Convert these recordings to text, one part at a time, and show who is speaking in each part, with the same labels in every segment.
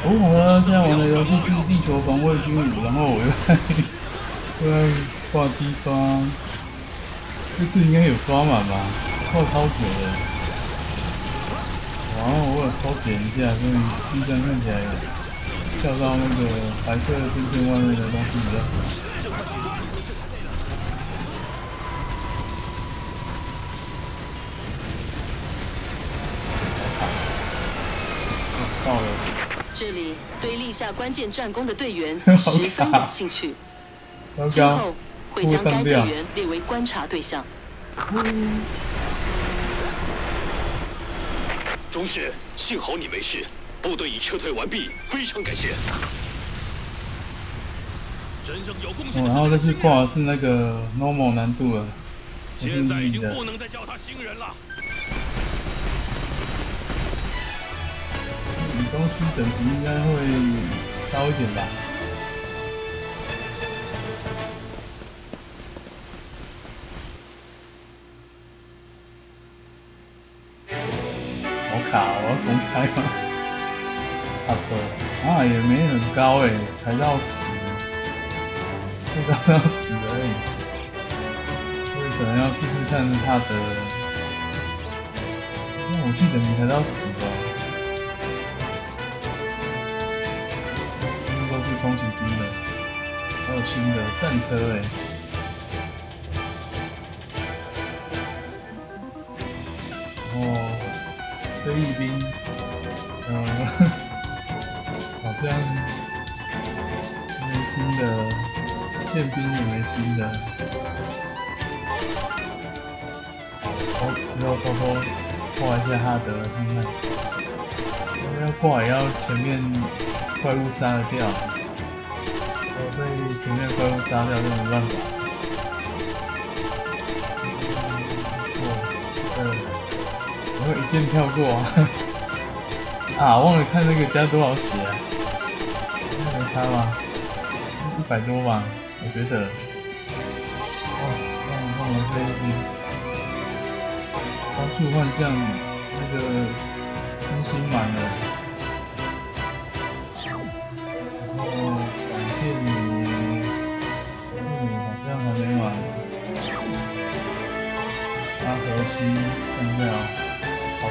Speaker 1: 哦，我现在玩的游戏是《地球防卫军五》，然后我又 在又在挂机刷，这次应该有刷满吧？挂超久的，然后我有抽检一下，所以第一张看起来跳到那个白色圈圈外面的东西比较少。到了。
Speaker 2: 这里对立下关键战功的队员 十分感兴趣，今后会将该队员列为观察对象。
Speaker 3: 中士，幸好你没事，部队已撤退完毕，非常感谢。
Speaker 1: 真正有贡献的。然后这次挂的是那个 normal 难度了，
Speaker 3: 现在已经不能再叫他新人了。
Speaker 1: 东西等级应该会高一点吧。好卡，我要重开吗？差不多，啊也没很高哎，才到十，最高到十而已，所以可能要试试看他的。那我记得你才到十吧？空袭兵的，还有新的战车哎，然后飞翼兵，嗯，好像没新的，剑兵也没新的，好，要偷偷挂一下哈德看看，要挂也要前面怪物杀得掉。我被前面怪物杀掉就没办法。哦，我会一键跳过啊！啊，忘了看那个加多少血啊？没差吗？一百多吧，我觉得。哦，忘了忘了飞机。高速换向那个星星满了。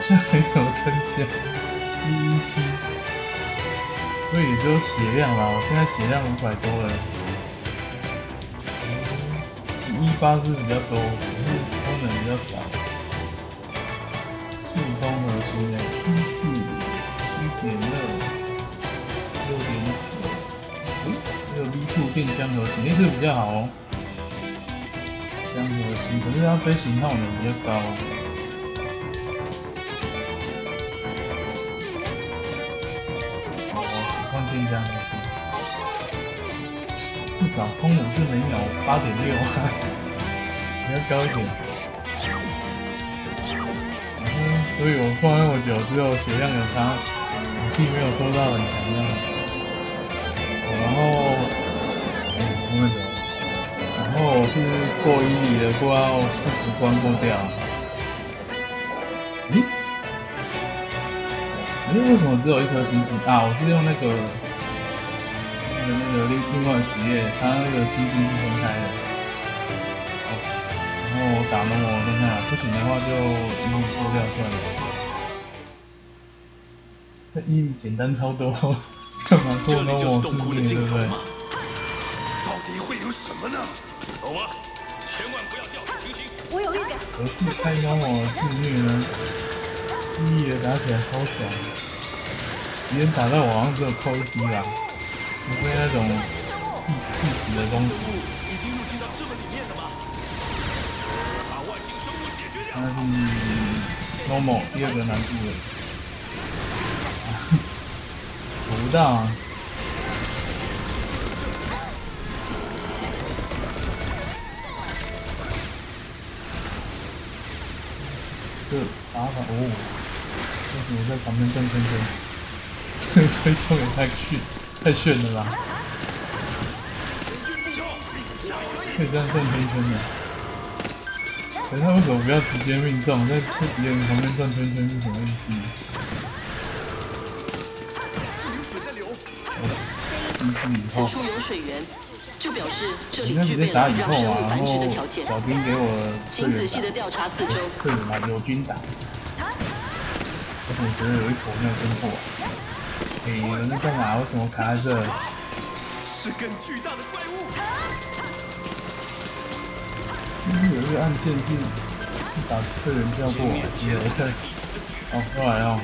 Speaker 1: 没什么增加，一一七，所以也只有血量啦。我现在血量五百多了，一八是比较多，可是功能比较少。速通核心的，一四七点二，六点九，这个 V two 电浆核心，哎，这个比较好哦。浆核心，可是它飞行耗能比较高。至少充能是每秒八点六，比较高一点。嗯，所以我放那么久只有血量有差，武器没有收到很强的。然后，哎，后面走。然后是过一里的，过到四十关过掉。咦？哎，为什么只有一颗星星啊？我是用那个。另外职业，它那个星星是分开的。然后我打龙我看看，不行的话就一路破掉算了。这一简单超多，干嘛破龙我自虐对不对？
Speaker 3: 到底会有什么呢？走啊！千万不要掉以轻心。
Speaker 2: 我有预感。
Speaker 1: 何必开龙我自虐呢？一也打起来超爽，别人打到我好像只有扣一滴啦。除非那种必必死的东西。那是 normal 第二个难度的，守不到啊！这打法哦，为什么在旁边转圈圈？这个推动也太炫！太炫了吧！可以这样转圈圈的。可是他为什么不要直接命中，在在敌人旁边转圈圈是什么意思？
Speaker 2: 此处有水源，就表示这里具备了让生物繁殖的条件。
Speaker 1: 小兵给我
Speaker 2: 请仔细的调查四周。
Speaker 1: 对嘛，有军打。我怎么觉得有一坨没有跟过？哎，你在干嘛？为什么卡在这？
Speaker 3: 是更巨大的怪物。
Speaker 1: 有一个按键是把客人叫过，来，有在。哦，过来哦。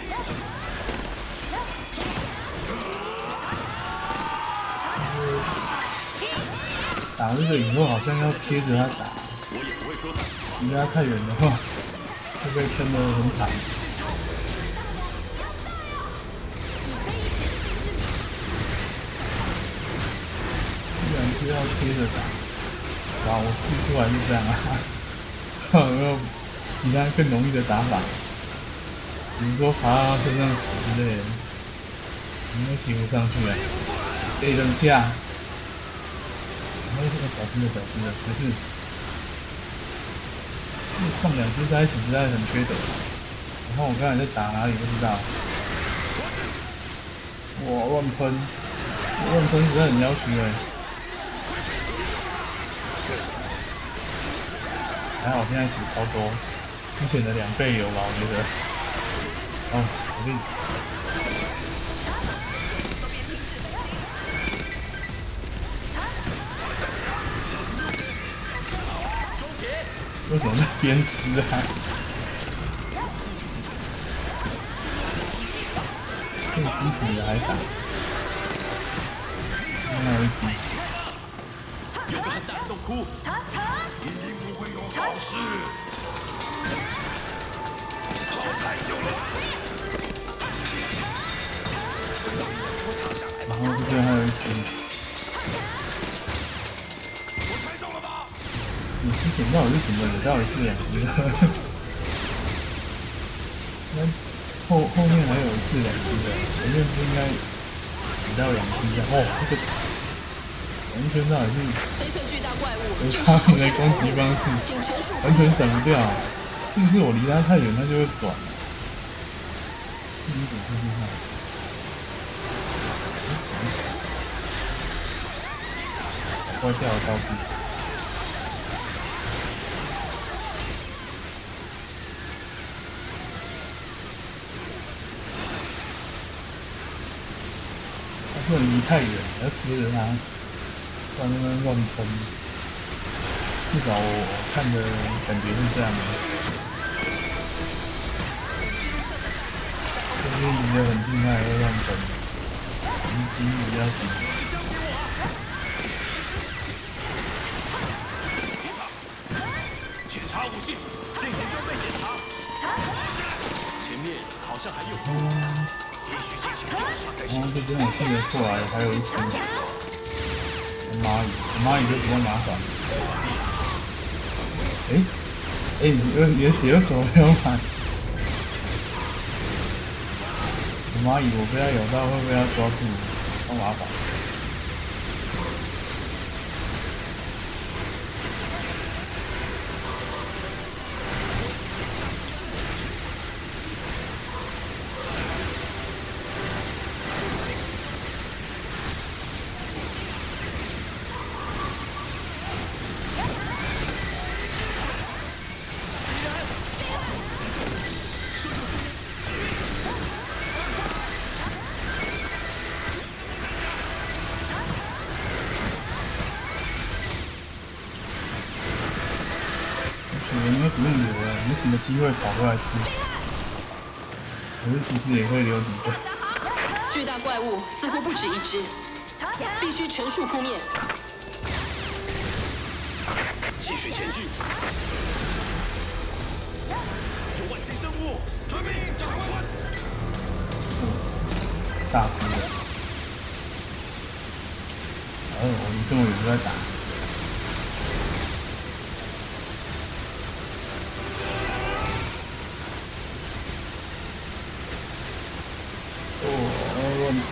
Speaker 1: 打这个以后好像要贴着他打，离他太远的话会被喷的很惨。依然是要贴着打，哇！我试出来就这样啊，看 有没有其他更容易的打法，比如说爬到身上骑之类的，应该骑不上去啊，被扔架。还有这个小心的小心的，可是放两只在一起实在很缺德。然后我刚才在打哪里不知道。哇，乱喷，乱喷实在很要求哎。还好现在血超多，之前的两倍有吧？我觉得。哦，我这。为什么在鞭尸啊？这个机器的还打，哪有机？
Speaker 3: 有个很大的洞窟，
Speaker 1: 然后这边还有一只。你之前到底是怎么有到底是两只？那后后面还有一次两只的，前面不应该比到两只的？哦，这个完全到底是有差别的攻击方式，完全闪不掉。是不是我离他太远，他就会转？你怎么这么厉害？坏掉了道具。不能离太远，要贴着它，在那边乱喷。至少我看的感觉是这样的。这边离得很近，它还会乱喷，离近比较紧。
Speaker 3: 检查武器，进行装备检查。前面好像还有。
Speaker 1: 然后这边我看得出来，还有一只蚂蚁，蚂蚁就比较麻烦。哎，哎，你你的血手没有满。蚂蚁我不要咬到，会不会要抓住？好麻烦。机会跑过来吃，可是其实也会留几个。
Speaker 2: 巨大怪物似乎不止一只，必须全数扑灭。
Speaker 3: 继续前进。有外星生物，遵命，长官。
Speaker 1: 大只的。哦，你这么远就在打。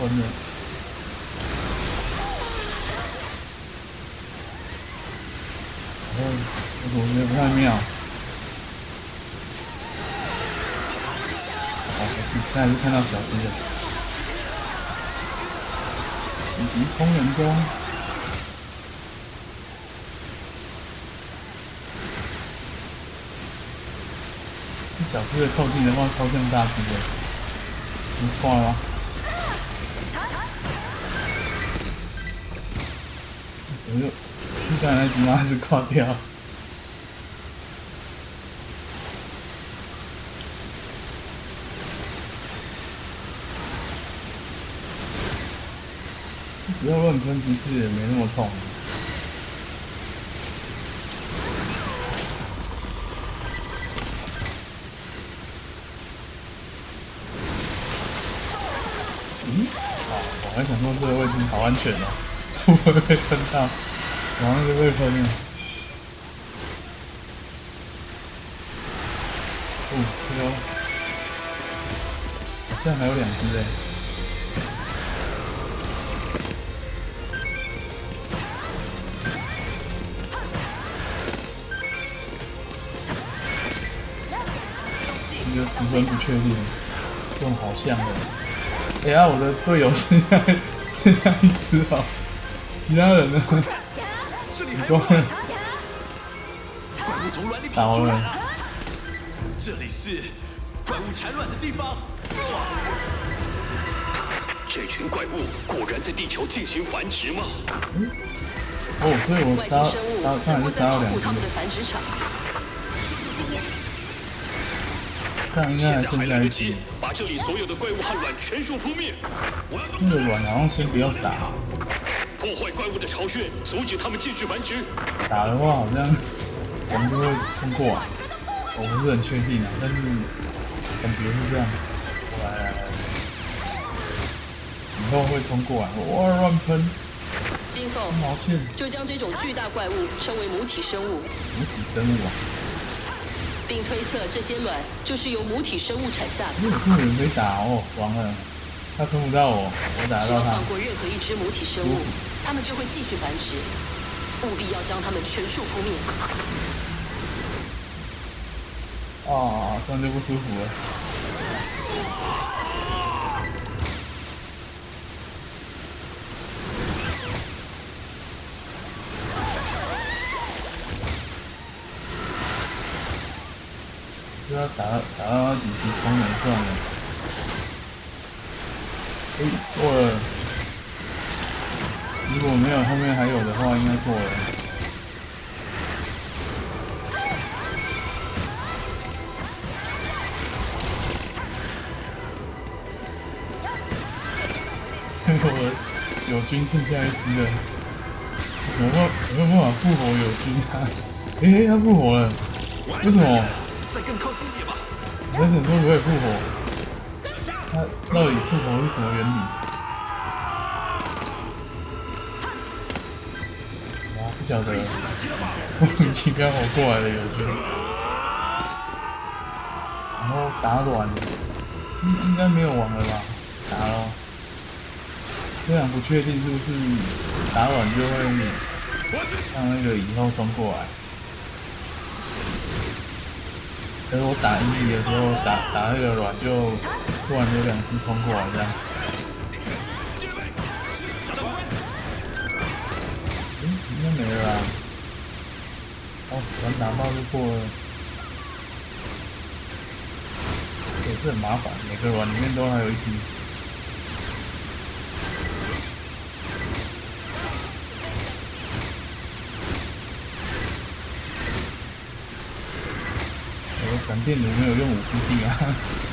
Speaker 1: 哦，我觉得不太妙。好，现在是看到小鸡了。紧急冲人中。小只的靠近的话，超像大只的，你挂了吗？你刚才那只马是挂掉。不要乱喷，其实也没那么痛。嗯？啊，我还想说这个位置好安全哦，不会被喷到，马上就被喷了。哦，这个，好像还有两只哎。十分不确定，用好像的。哎呀，我的队友剩下剩下一只哦，其他人呢？死光了，倒了。
Speaker 3: 这里是怪物产卵的地方。这群怪物果然在地球进行繁殖吗？
Speaker 1: 哦，所以我杀杀杀了杀了两只。现在还来得及
Speaker 3: 把这里所有的怪物和卵全数扑灭。
Speaker 1: 那个卵好像先不要打，
Speaker 3: 怪物的巢穴，阻止他们继续繁殖。
Speaker 1: 打的话好像我们就会冲过来，我不是很确定啊，但是感觉是这样。来来来，以后会冲过来，哇乱喷。
Speaker 2: 今后毛线就将这种巨大怪物称为母体生物。
Speaker 1: 母体生物啊。
Speaker 2: 并推测这些卵就是由母体生物产下的。
Speaker 1: 有人可以打哦，完了！他喷不到我，我打到他。只要
Speaker 2: 放过任何一只母体生物，它们就会继续繁殖。务必要将它们全数扑灭。
Speaker 1: 啊，这样就不舒服了。要打打到几级超能算了。哎，过了。如果没有后面还有的话，应该过了。看我友军剩下一只了，我没我没办法复活友军啊！哎，他复活了，为什么？再更靠近点吧。我在想说不会复活，他到底复活是什么原理？啊，不晓得。莫名其妙我过来的友军，然后打卵，应应该没有完了吧？打了，虽然不确定是不是打卵就会让那个以后冲过来。可是我打一的时候，打打那个卵就突然有两只冲过来这样。嗯，应该没了。哦，卵打爆就过了。也是很麻烦，每个卵里面都还有一只。闪电有没有用武器啊？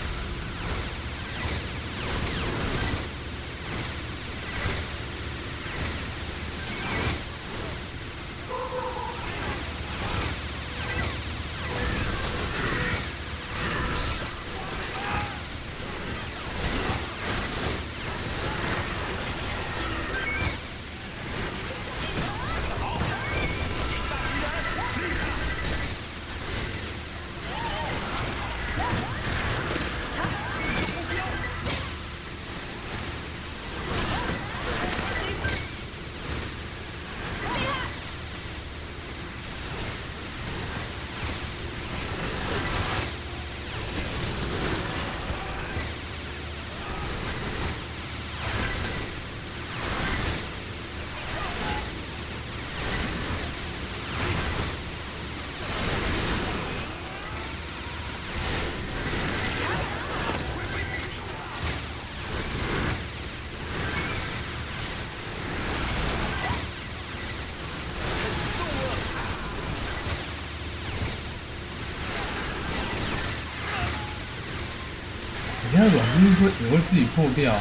Speaker 1: 我会自己破掉，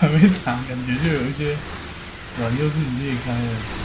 Speaker 1: 还没打，感觉就有一些软就自己裂开了。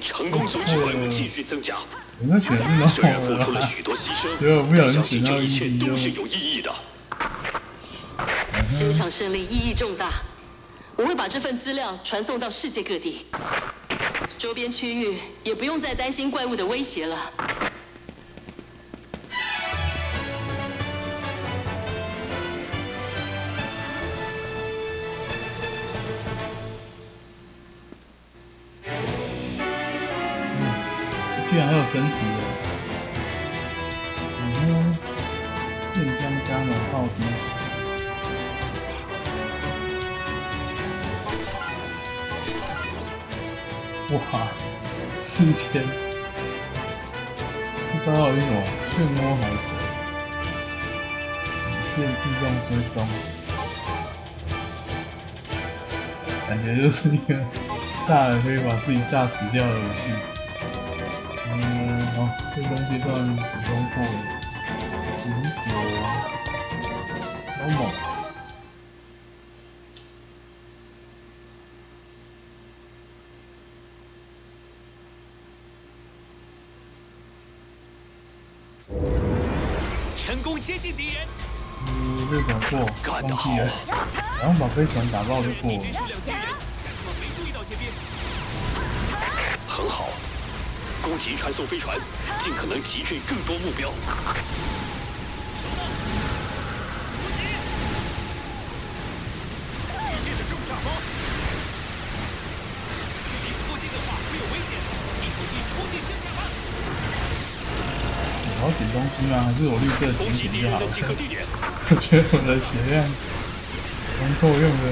Speaker 3: 成功阻止怪物继续增加。
Speaker 1: 虽
Speaker 3: 然付出了许多牺牲，但相信这一切都是有意义的。
Speaker 2: 这场胜利意义重大，我会把这份资料传送到世界各地，周边区域也不用再担心怪物的威胁了。
Speaker 1: 升级的，嗯哼，镇江加农炮兵，哇，四千，不知道有什么漩涡海蛇，无限自动追踪，感觉就是一个炸了可以把自己炸死掉的武器。嗯，好，这东西算普通货，五九，好猛！
Speaker 3: 成功接近敌人。
Speaker 1: 嗯，这种过，忘记了，然后把飞船打爆就过了。
Speaker 3: 很好。攻击传送飞船，尽可能集聚更多目标。遇见的重下方，距离附近的话会有危险，一口气冲进正下方。
Speaker 1: 我要捡东西吗？还是我绿色捡捡就好了？我觉得我的血量能够用的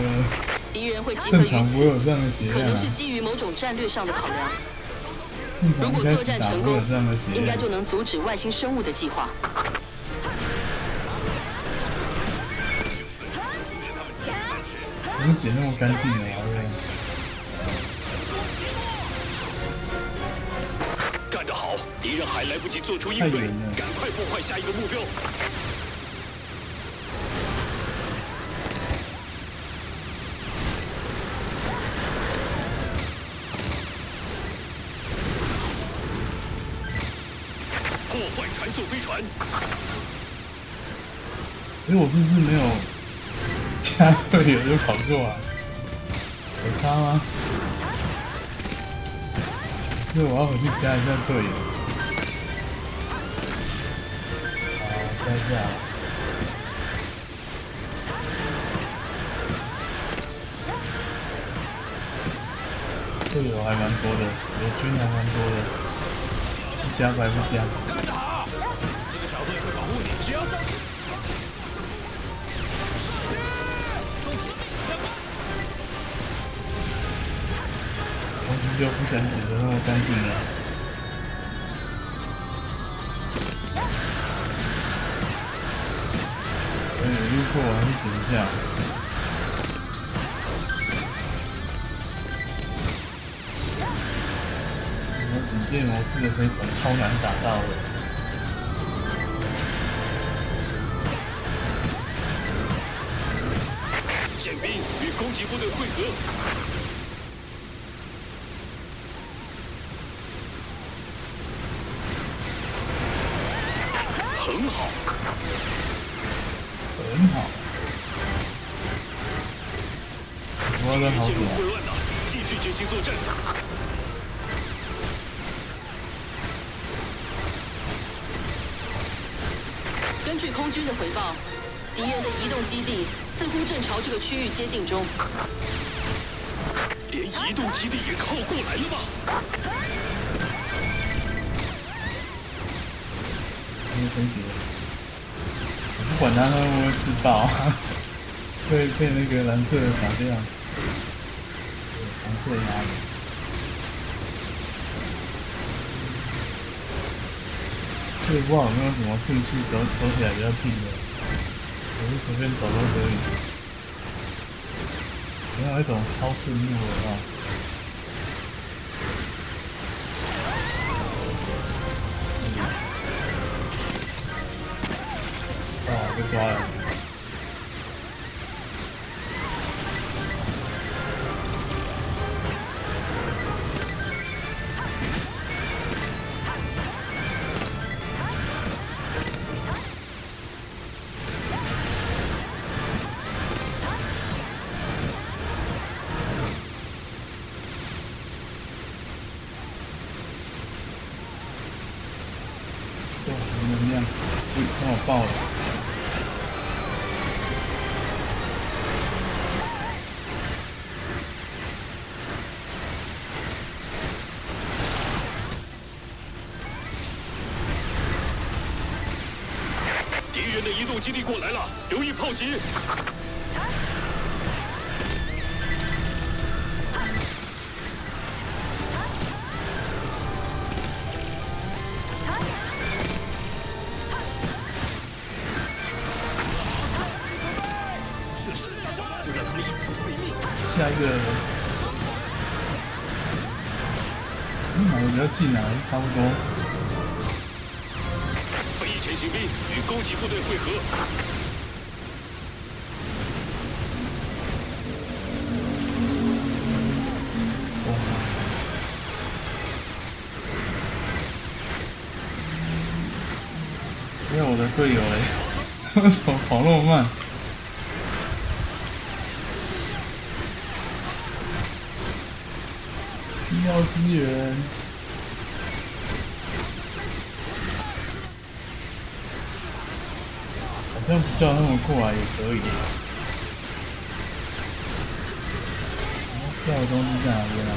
Speaker 1: 正常不会有这样的血量。
Speaker 2: 可能是基于某种战略上的考量。如果作战成功，应该就能阻止外星生物的计划。
Speaker 1: 怎么捡那么干净啊？
Speaker 3: 干得好！敌人还来不及做出应对，赶快破坏下一个目标。传送飞船。
Speaker 1: 哎，我是不是没有加队友就跑过来？有差吗？所以我要回去加一下队友。好，加一下。队友还蛮多的，友军还蛮多的，不加白不加。只要战士，东西就不想捡的那么干净了。哎，路过我还是捡一下。我警戒模式的飞船超难打到的。
Speaker 3: 汇合，很好，
Speaker 1: 很好。我的好。
Speaker 3: 陷入！混乱了，继续执行作战。
Speaker 2: 根据空军的回报，敌人的移动基地似乎正朝这个区域接近中。
Speaker 3: 连移动基地也靠过来了吗？
Speaker 1: 那个飞碟，我不管他们会不会自爆，被被那个蓝色的打掉，对蓝色压力。这个不知道有没有什么顺序走走起来比较近的，我是随便走都可以。没有一种超顺路的啊。啊，被抓了。
Speaker 3: 基地过来了，留意炮击。就让他们一起毁灭。
Speaker 1: 下一个，嗯，哪个比较近啊？差不多。
Speaker 3: 与攻击部队会合。
Speaker 1: 没有我的队友嘞，我 操跑那么慢？需要支援。叫他们过来也可以。掉的东西在哪边啊？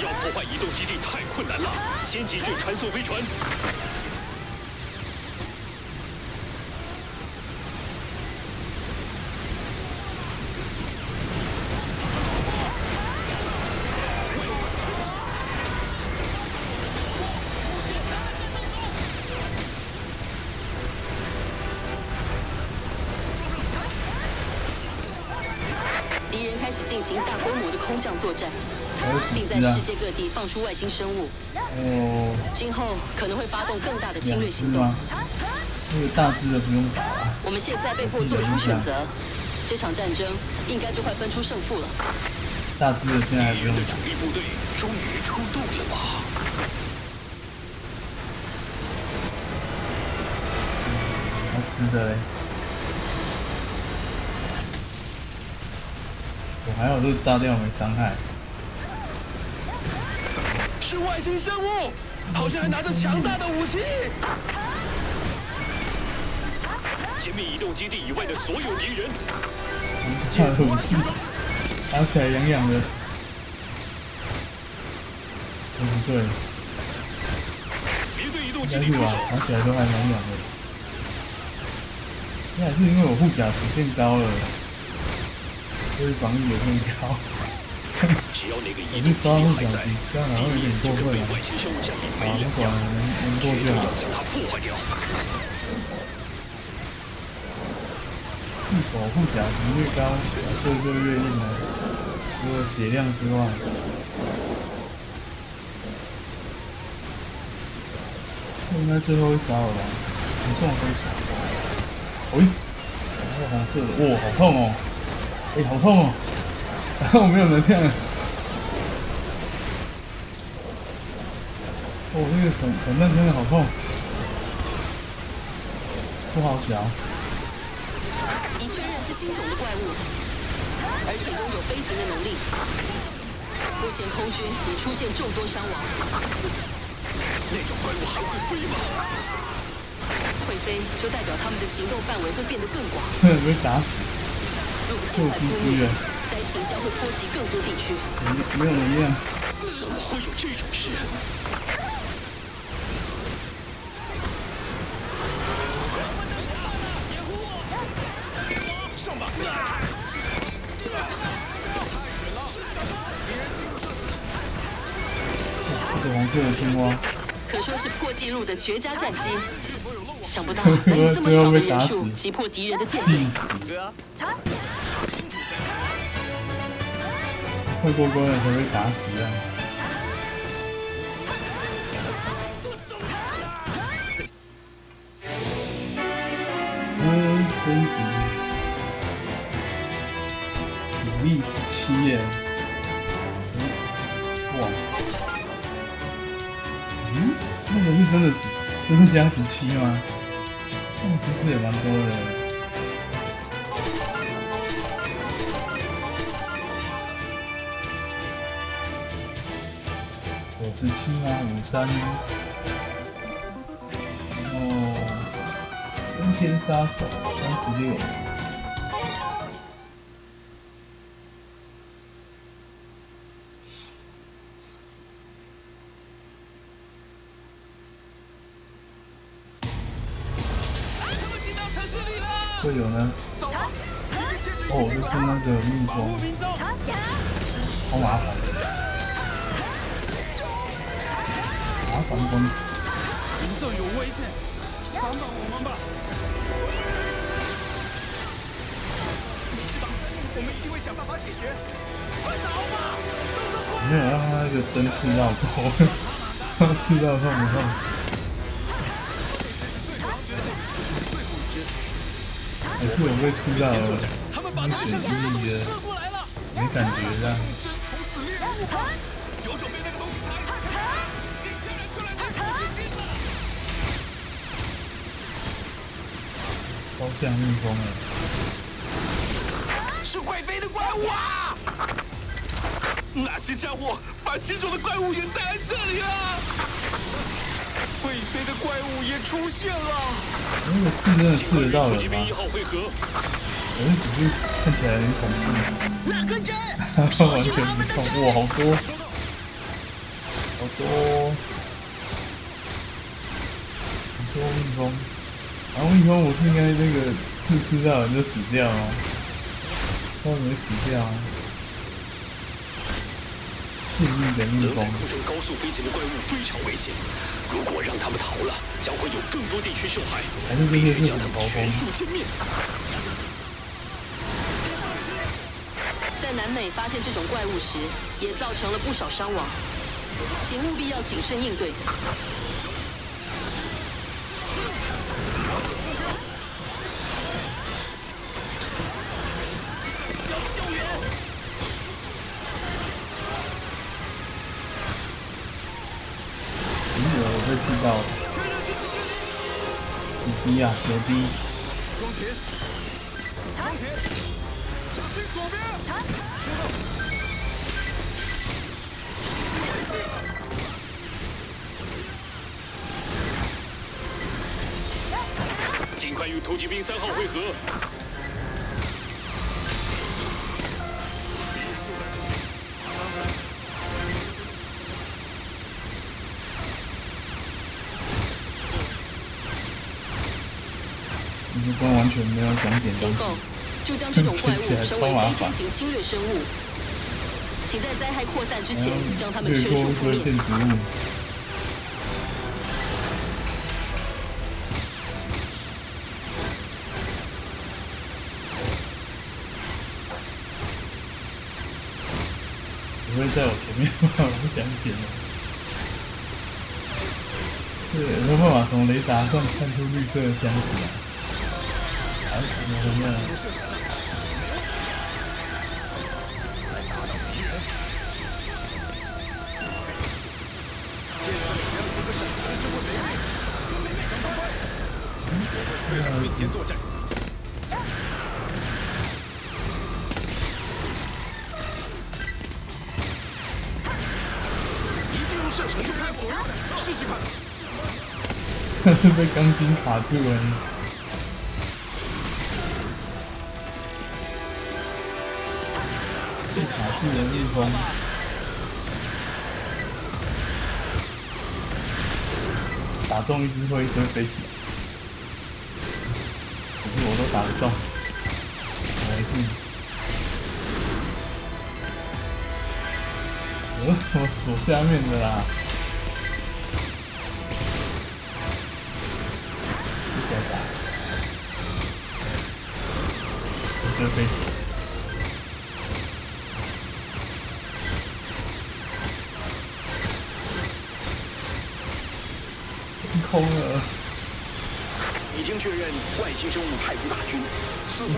Speaker 3: 要破坏移动基地太困难了，先集聚传送飞船。
Speaker 2: 作战，并在世？界各地放出外星生物，
Speaker 1: 哦，
Speaker 2: 今后可能会发动更大的侵略行动
Speaker 1: 吗。？那个大只的不用打了。
Speaker 2: 我们现在被迫做出选择，这场战争应该就快分出胜负了。
Speaker 1: 大只的现在不用打
Speaker 3: 的主。力部队终于出动了吧？
Speaker 1: 好吃的嘞。还好这个炸掉没伤害。
Speaker 3: 是外星生物，好像还拿着强大的武器。歼灭移动基地以外的所有敌人。
Speaker 1: 炸的武器，打起来痒痒的。嗯对？
Speaker 3: 别对移动
Speaker 1: 应该是吧
Speaker 3: 基地出手。，
Speaker 1: 打起来都还蛮痒的。应该还是因为我护甲值变高了，所以防御也变高。
Speaker 3: 只要那个移
Speaker 1: 我
Speaker 3: 动基
Speaker 1: 去刷护
Speaker 3: 地还在，
Speaker 1: 甲值，这样好像有点
Speaker 3: 就跟被
Speaker 1: 过分了。
Speaker 3: 外星生物降临
Speaker 1: 好，
Speaker 3: 没两
Speaker 1: 不管了，
Speaker 3: 样，
Speaker 1: 能能过
Speaker 3: 绝对要。将它破掉。
Speaker 1: 保护甲越高，这就越硬了。除了血量之外，应该最后一招了吧？传送飞船。喂、哦，红色，哇，好痛哦！哎、好痛哦！然 后我没有能量了。哦，那个粉粉嫩真的好痛，不好想。
Speaker 2: 已确认是新种的怪物，而且拥有飞行的能力。目前空军已出现众多伤亡。
Speaker 3: 那种怪物还会飞吗？
Speaker 2: 会飞就代表他们的行动范围会变得更广。
Speaker 1: 被打死。
Speaker 2: 若不尽快扑灭，灾情将会波及更多地区。
Speaker 1: 没有能量。
Speaker 3: 怎么会有这种事？
Speaker 1: 黄色的青蛙，
Speaker 2: 可说是破纪录的绝佳战机。想不到能以这么少的人数击破敌人的舰队。
Speaker 1: 会过关的才会打死啊！嗯，升级，体力十七耶！哇！嗯，那个是真的，真的加十七吗？嗯，其实也蛮多的。三。然后，冬天杀手三十六。队友呢？哦，就是那个蜜蜂，好麻烦，
Speaker 3: 帮帮我们吧！没事吧？我们一定会想办法解决。快走吧！
Speaker 1: 没有让他那个针刺到头，刺到上不痛？还是有被出到了，明显注意的，没感觉的。高下逆风了，
Speaker 3: 是会飞的怪物啊！那些家伙把新种的怪物也带来这里了。会飞的怪物也出现了。
Speaker 1: 那个刺真的刺得到人吗？我是只是看起来很恐怖。
Speaker 2: 哪根针？
Speaker 1: 完全不痛，哇，好多，好多，好多蜜蜂。然后蜜蜂，我是应该那个刺刺到人就死掉啊，他没死掉啊。能
Speaker 3: 在空中高速飞行的怪物非常危险，如果让他们逃了，将会有更多地区受害。必须将他们全数歼灭。
Speaker 2: 在南美发现这种怪物时，也造成了不少伤亡，请务必要谨慎应对。
Speaker 1: 几滴啊？九滴。
Speaker 3: 装填，装填，小心左边。收到。尽快与突击兵三号会合。
Speaker 1: 光完全没有讲解
Speaker 2: 结构就将这种怪物称为非天型侵略生物，请在灾害扩散之前将它们全数扑灭。
Speaker 1: 不会在我前面吗？我不想点了。对，有没有办法从雷达上看出绿色的箱子来？
Speaker 3: 没问试试看
Speaker 1: 被钢筋卡住了。风。打中一只会一直飞起来，可是我都打不中，没事。我我锁下面的啦。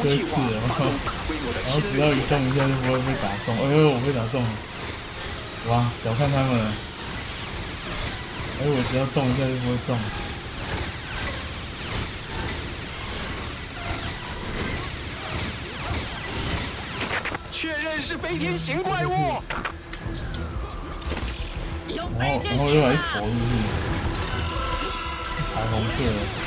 Speaker 3: 似乎计划发动大规模的侵略。
Speaker 1: 然后只要一动一下就不会被打中。哎呦，我被打中了！哇，小看他们了。哎，我只要动一下就不会中。
Speaker 3: 是飞天型怪物，
Speaker 1: 然后然后又来一坨，是不是？彩虹色。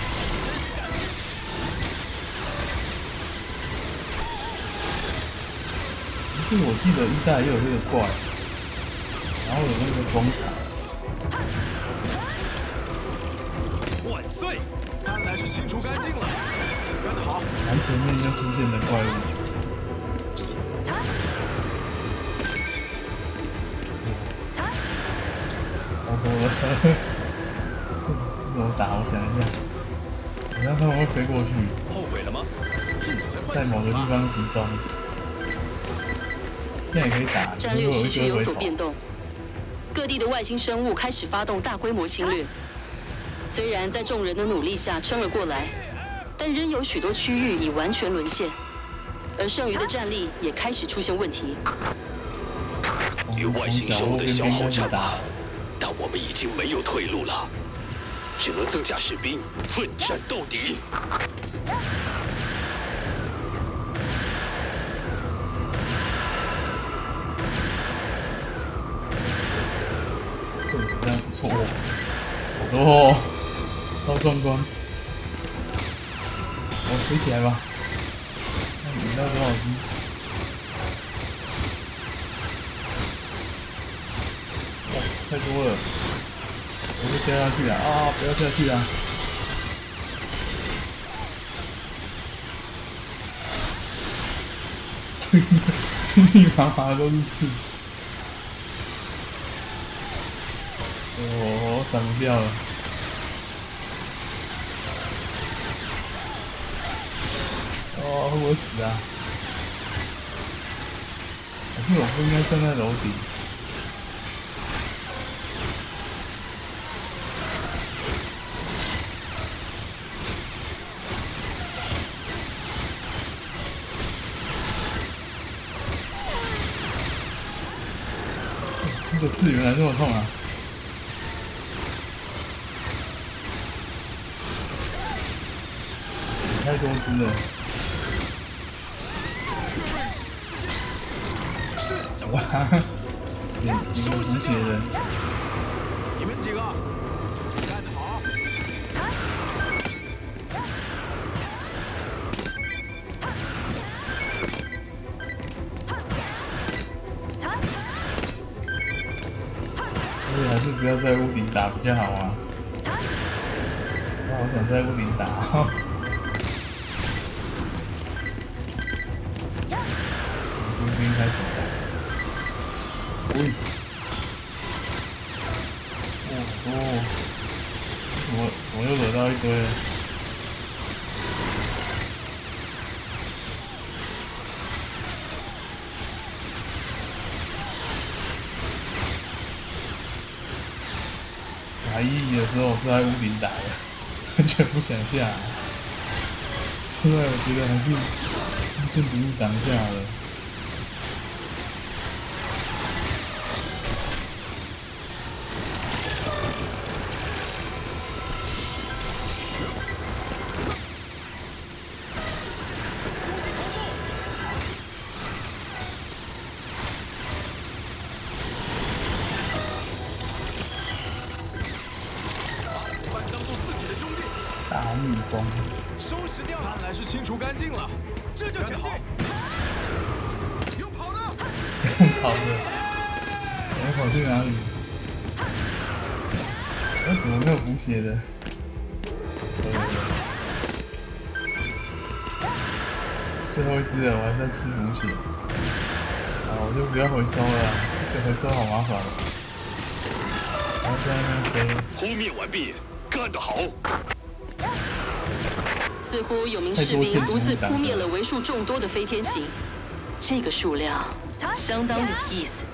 Speaker 1: 是，我记得一代也有这个怪，然后有那个光彩。
Speaker 3: 万岁！看来是清除干净了，干得好！
Speaker 1: 南前面又出现的怪物。怎么 打？我想一下，好像他们会飞过去。
Speaker 3: 后悔了吗？
Speaker 1: 在某个地方集中。现在也可以打。
Speaker 2: 战略时序有所变动，各地的外星生物开始发动大规模侵略。虽然在众人的努力下撑了过来，但仍有许多区域已完全沦陷，而剩余的战力也开始出现问题。
Speaker 3: 与外星生物的消耗战吧。但我们已经没有退路了，只能增加士兵，奋战到底。
Speaker 1: 哦，好壮观！我飞起来吧，看你到多少级。太多了，我会掉下去了！啊，不要掉下去啊！密密麻麻都是刺，哦，闪不掉了！哦，我死啊！可是我不应该站在楼顶。这个刺原来这么痛啊！太多只了。哇！几几个补血人？
Speaker 3: 你们几个干得好！
Speaker 1: 还是不要在屋顶打比较好啊！我好想在屋顶打。在屋顶打的，完 全不想下。现在我觉得还是建筑物挡下了。怎么没有补血的？最后一只了，我还在吃补血。啊，我就不要回收了，这回收好麻烦。然后在那边
Speaker 3: 飞。扑灭完毕，干得好！
Speaker 2: 似乎有名士兵独自扑灭了为数众多的飞天行，这个数量相当有意思。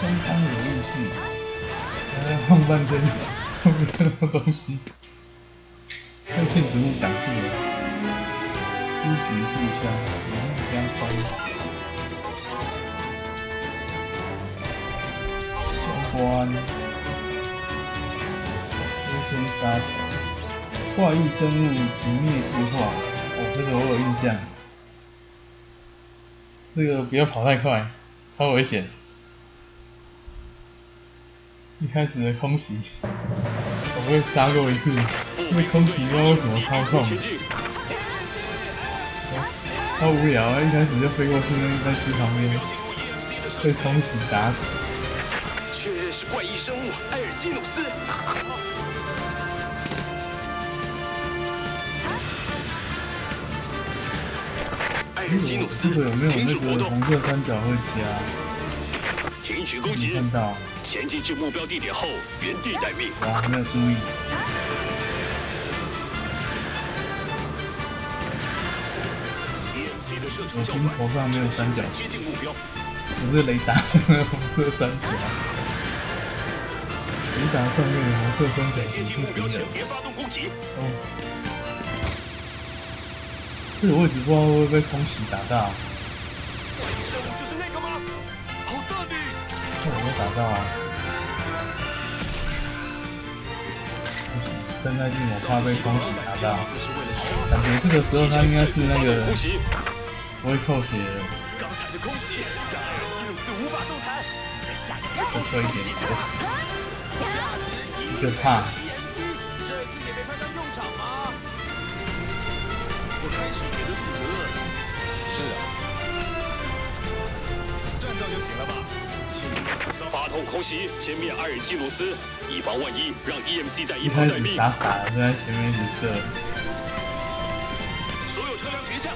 Speaker 1: 相当有意思。还要放半天，放不到什么东西，被建筑物挡住了。一级互相，互相关。相关。天杀条，怪异生物极灭计划，哦，这个我有印象。这个不要跑太快，超危险。一开始的空袭，我被杀过一次，那空袭不知道怎么操控。超无聊啊！一开始就飞过去，在枝旁边被空袭打死。
Speaker 3: 确认是怪异生物埃尔基努斯。
Speaker 1: 埃尔基努斯，停止活动。红色三角会加。
Speaker 3: 停止攻击。
Speaker 1: 看到。
Speaker 3: 前进至目标地点后，原地待命。
Speaker 1: 哇，没有注意。我心头上没有三角。
Speaker 3: 接近目标。
Speaker 1: 不是雷达上的红色三角。雷达上面的红色三角。
Speaker 3: 在接近目标前，别发动攻击。
Speaker 1: 哦。这个位置不知道会不会被空袭打到。
Speaker 3: 怪就是那个吗？好大的！
Speaker 1: 有没有打到啊？站太近我怕被空袭打到。感觉这个时候他应该是那个不会扣血的。
Speaker 3: 刚才的空袭让埃尔基努斯无法动弹，在下一
Speaker 1: 点酒。就怕。
Speaker 3: 开始觉得肚子饿了。发动空袭，歼灭阿尔基鲁斯，以防万一，让 EMC 在一旁待命。
Speaker 1: 傻傻的在前面一直射。
Speaker 3: 所有车辆停下。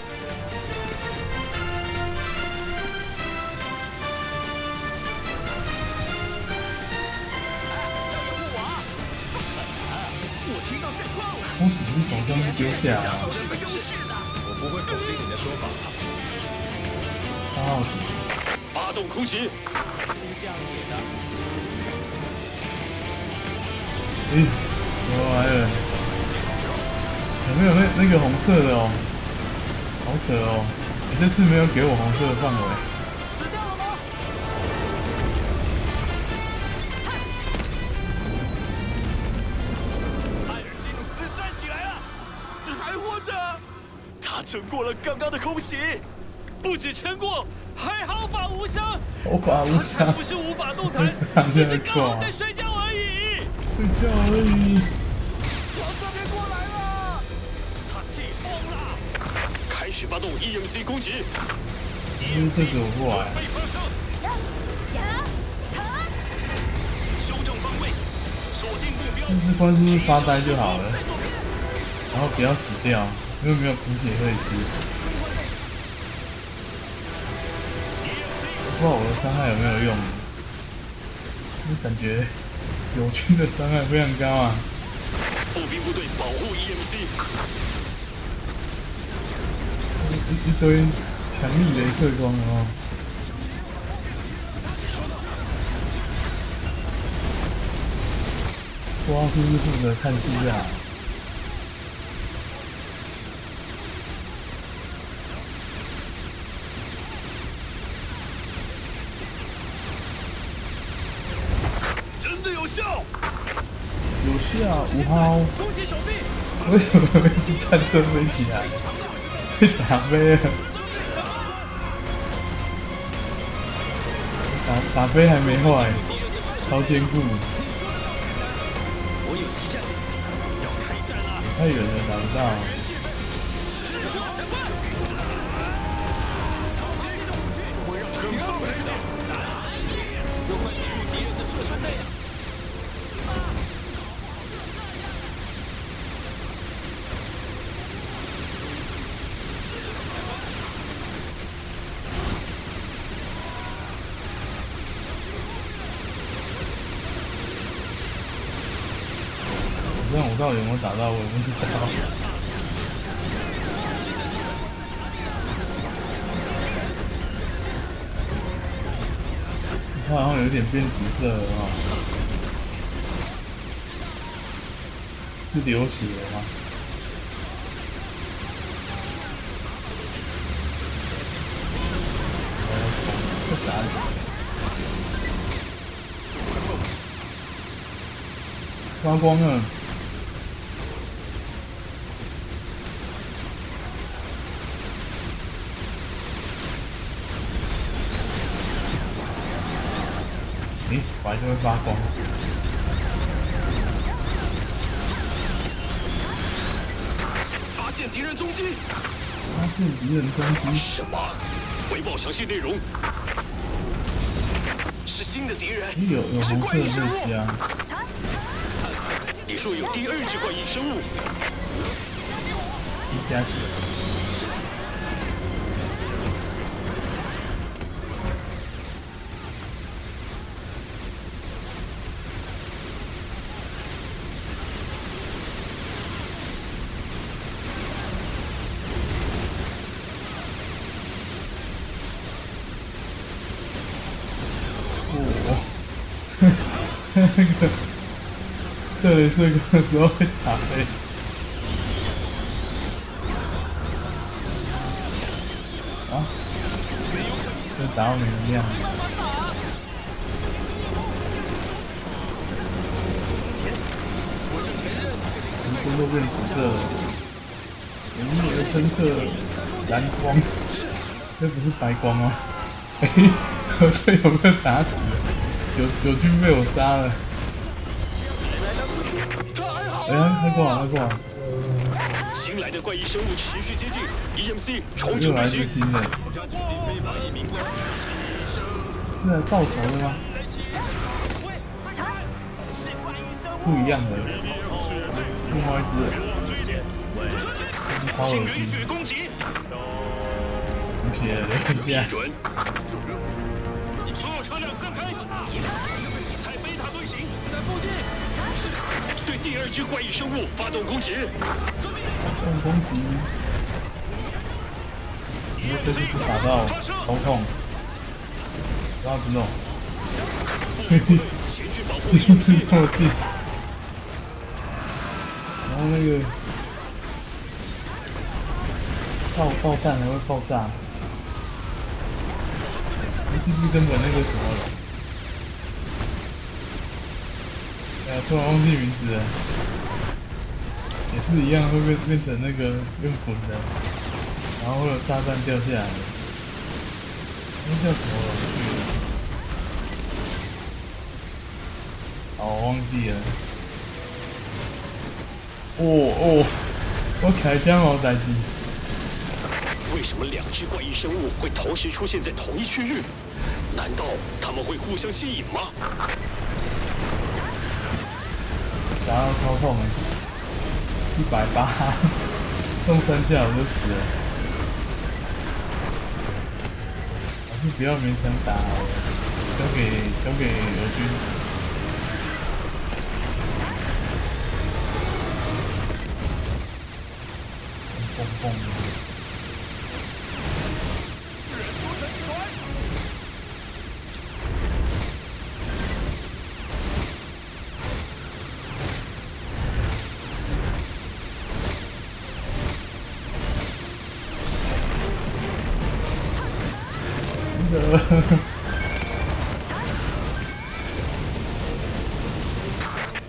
Speaker 1: 我听到战况了。空袭从上面丢下。
Speaker 3: 不会否定你的说法。
Speaker 1: 啊！
Speaker 3: 发动空袭。
Speaker 1: 嗯，什么玩？有没有那那个红色的哦？好扯哦！你这次没有给我红色的范围。
Speaker 3: 死掉了吗？艾尔基努斯站起来了，还活着。他撑过了刚刚的空袭，不止撑过，还毫发无伤。
Speaker 1: 毫发无伤，
Speaker 3: 不是无法动弹，只是刚好在睡觉而已。
Speaker 1: 睡觉而已。
Speaker 3: 往这边过来了，他气疯了，开始发动 EMC 攻击。
Speaker 1: EMC 怎么过来？
Speaker 3: 修正方位，锁定目标。
Speaker 1: 就是关注发呆就好了，然后不要死掉。因为没有补血可以知道我的伤害有没有用，就感觉友军的伤害非常高啊！
Speaker 3: 步兵部队保护 EMC，
Speaker 1: 一一堆强力镭射光啊！光是负责看视架。五号，为什么会战车飞起来？被打飞了，打打飞还没坏。超坚固！太远了打不到。到底有没有打到，我也不知道。它好像有点变紫色了啊，是流血了吗？我操，这啥？发光了。诶，白就会发光。
Speaker 3: 发现敌人踪迹！
Speaker 1: 发现敌人踪迹，
Speaker 3: 什么？回报详细内容。是新的敌人，
Speaker 1: 诶有有
Speaker 3: 是
Speaker 1: 红色的
Speaker 3: 怪异生物。你说有第二只怪异生物，
Speaker 1: 一加起这个时候会打飞。啊，这打到没能量。全身都变紫色了，眼睛也喷射蓝光，这不是白光吗？哎、我这有没有打死？有有军被我杀了。哎、呀，他过来，他过来，
Speaker 3: 新来的怪异生物持续接近，EMC 重
Speaker 1: 又
Speaker 3: 整队形。
Speaker 1: 来自新的，报仇的吗？不一样的，另外一只，超
Speaker 3: 请允
Speaker 1: 恶心，
Speaker 3: 许攻击，
Speaker 1: 流血了，流一下，
Speaker 3: 批准。所有车辆散开，踩贝塔队形，在附近。对第二只怪异生物发动攻击。
Speaker 1: 发动攻击，我这次打到头痛，不要知道，嘿嘿。
Speaker 3: 前去保护
Speaker 1: 然后那个爆爆弹还会爆炸，APP 根本那个什么了，突然忘记名字了，也是一样会变变成那个用滚的，然后会有炸弹掉下来，那叫什么玩具？哦，我忘记了。哦哦，我开枪哦，代机。
Speaker 3: 为什么两只怪异生物会同时出现在同一区域？难道他们会互相吸引吗？
Speaker 1: 打到超痛，一百八，弄三下我就死了。还是不要勉强打，交给交给俄军。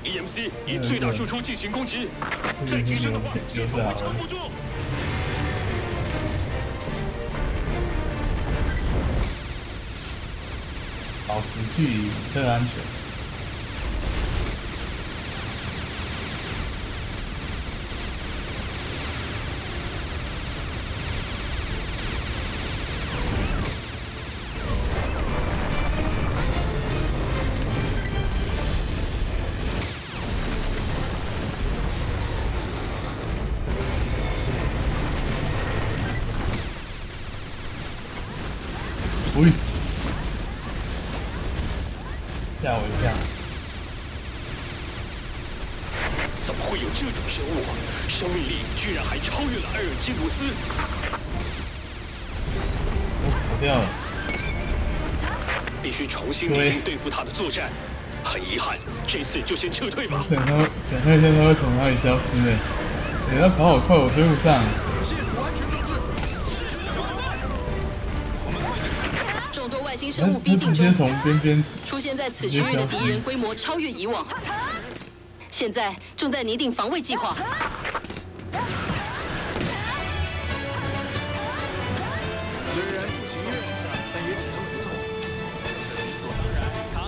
Speaker 3: EMC 以最大输出进行攻击，再提升的话，系统会撑不住。
Speaker 1: 保持距离，测安全。
Speaker 3: 须重新拟定对付他的作战。很遗憾，这次就先撤退吧。
Speaker 1: 想他，想看一下他会从哪里消失呢？哎，他跑好快，我追不上。
Speaker 3: 卸除安全装置。
Speaker 2: 众多外星生物逼近中，
Speaker 1: 从边边
Speaker 2: 出现在此区域的敌人规模超越以往，现在正在拟定防卫计划。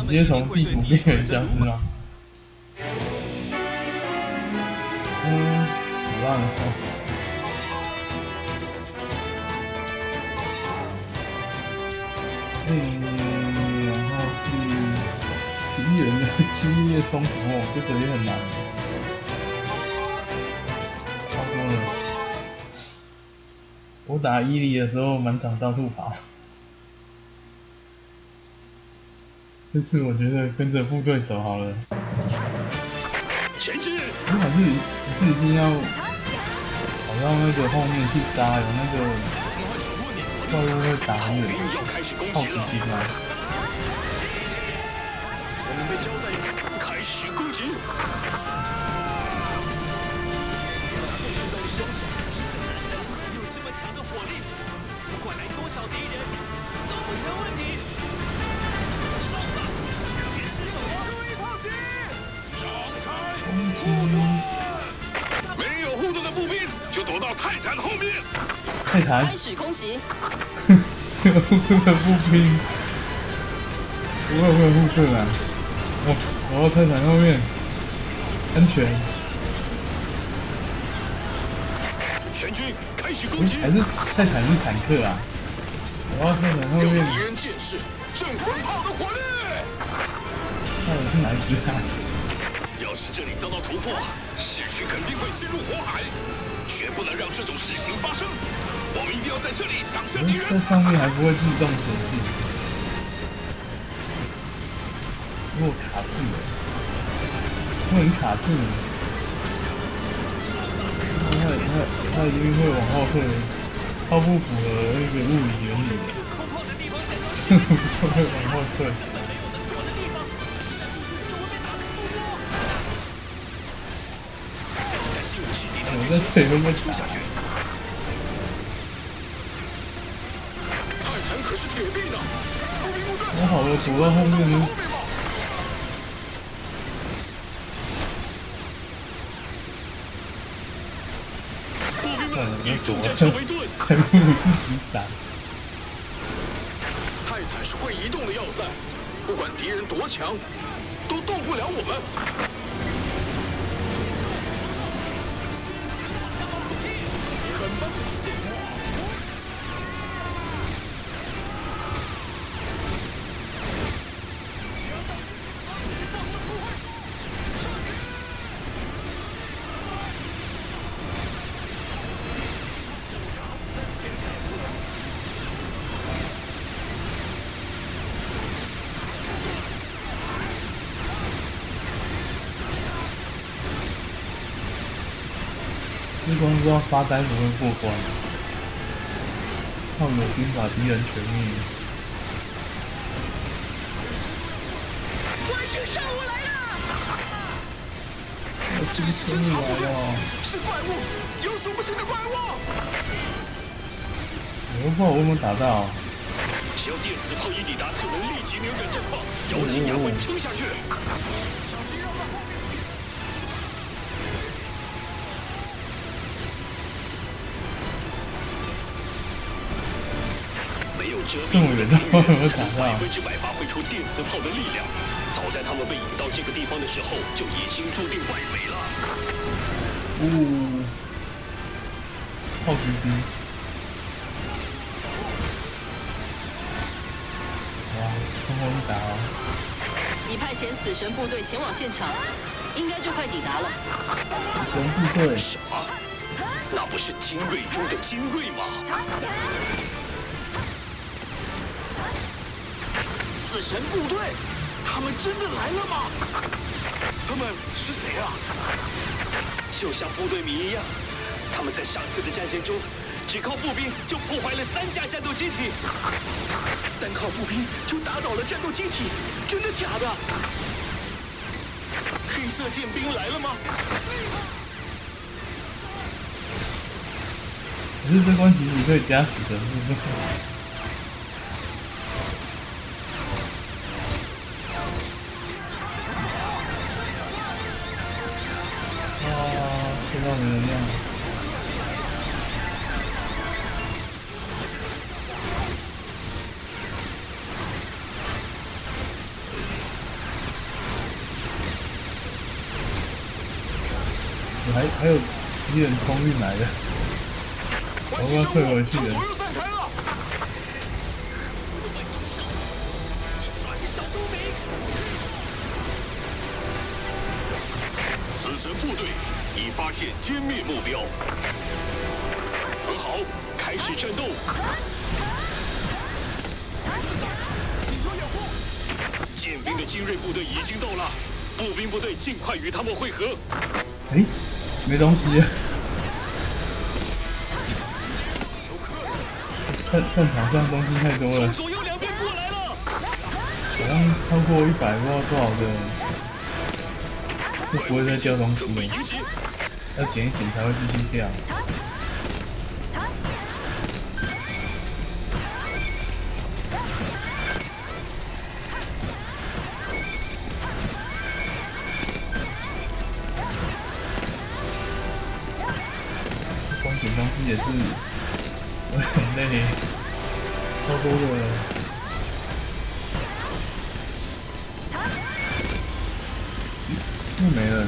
Speaker 1: 直接从地图边缘消失吗？嗯，好烂哦。嗯，然后是敌人的激烈冲突，哦，这个也很难。差不多了。我打伊犁的时候，满场到处跑。这次我觉得跟着部队走好了。
Speaker 3: 前进！
Speaker 1: 你还是你是一定要跑到那个后面去杀，有那个怪物会打你，好奇兵啊！
Speaker 3: 开始泰坦后面。
Speaker 1: 泰坦
Speaker 2: 开始空袭。
Speaker 1: 没有护盾的步兵，不会不会护盾啊！哦，我要泰坦后面，安全。
Speaker 3: 全军开始攻击。
Speaker 1: 还是泰坦是坦克啊？我要泰坦后面。
Speaker 3: 敌人剑士正风炮的火力。
Speaker 1: 到底是哪一支啊？
Speaker 3: 要是这里遭到突破，市区肯定会陷入火海，绝不能让这种事情发生。我们一定要在这里挡下敌人。
Speaker 1: 这上面还不会自动前进，我卡住了，不能卡住。他他他一定会往后退，他不符合那个物理原理，就会往后退。这里会被冲下去。
Speaker 3: 泰坦可是铁壁呢，
Speaker 1: 我好了，躲到后面呢。
Speaker 3: 步兵们以重战车为盾，
Speaker 1: 还不如自己闪。
Speaker 3: 泰坦是会移动的要塞，不管敌人多强，都动不了我们。
Speaker 1: Come on. 发呆怎么会过关，靠友兵把敌人全灭。
Speaker 3: 外星生物来了！
Speaker 1: 这是真来了！
Speaker 3: 是怪物，有数不清的怪物！
Speaker 1: 我不知道我有没有打到。
Speaker 3: 只要电磁炮一抵达，就能立即扭转战况，咬紧牙关撑下去。
Speaker 1: 这么远，他们没打到。
Speaker 3: 百分之百发挥出电磁炮的力量。早在他们被引到这个地方的时候，就已经注定败北了。
Speaker 1: 呜，炮击兵。哇，冲锋打哦！
Speaker 2: 已派遣死神部队前往现场，应该就快抵达了。
Speaker 1: 死神部队？
Speaker 3: 什么？那不是精锐中的精锐吗？死神部队，他们真的来了吗？他们是谁啊？就像部队迷一样，他们在上次的战争中，只靠步兵就破坏了三架战斗机体，单靠步兵就打倒了战斗机体，真的假的？黑色剑兵来了吗？
Speaker 1: 可是这关其实可以加死的，空运来的。
Speaker 3: 外星生物朝左右散开了！死神部队已发现歼灭目标，很好，开始战斗。剑兵的精锐部队已经到了，步兵部队尽快与他们会合。
Speaker 1: 哎，没东西。战战场上东西太多了，
Speaker 3: 左右两边过来了，
Speaker 1: 好像超过一百不知道多少个，就不会再掉东西了，要捡一捡才会继续掉。多的，又没了。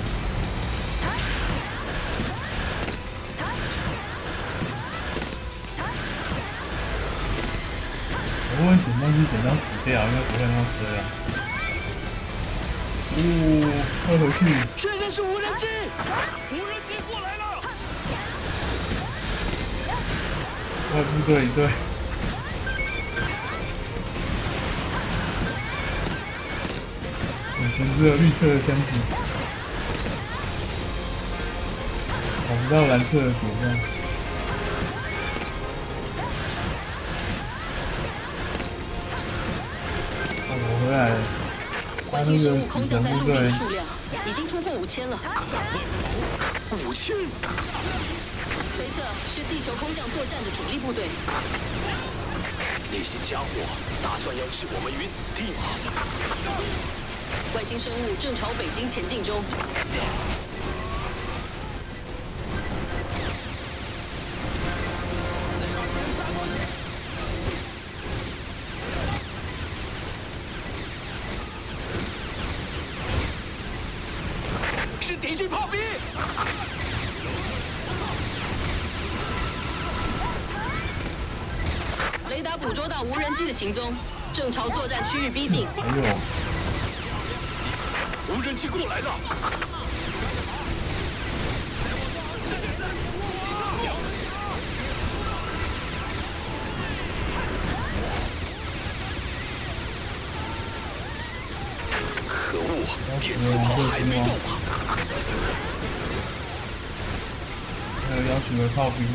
Speaker 1: 我问捡东西捡到死掉，应该不会那么衰啊。哦，快回去！
Speaker 3: 确认是无人机，无人机过来了。
Speaker 1: 快部队对。前只有绿色的箱子，找不到蓝色的果酱。我回来了。
Speaker 2: 外星生物空降在陆地的数量已经突破五千了。
Speaker 3: 五千？
Speaker 2: 推测是地球空降作战的主力部队。
Speaker 3: 那些家伙打算要置我们于死地吗？
Speaker 2: 外星生物正朝北京前进中。无人机
Speaker 3: 过来的！可恶，电磁炮还没到啊！
Speaker 1: 还有要求的炮兵。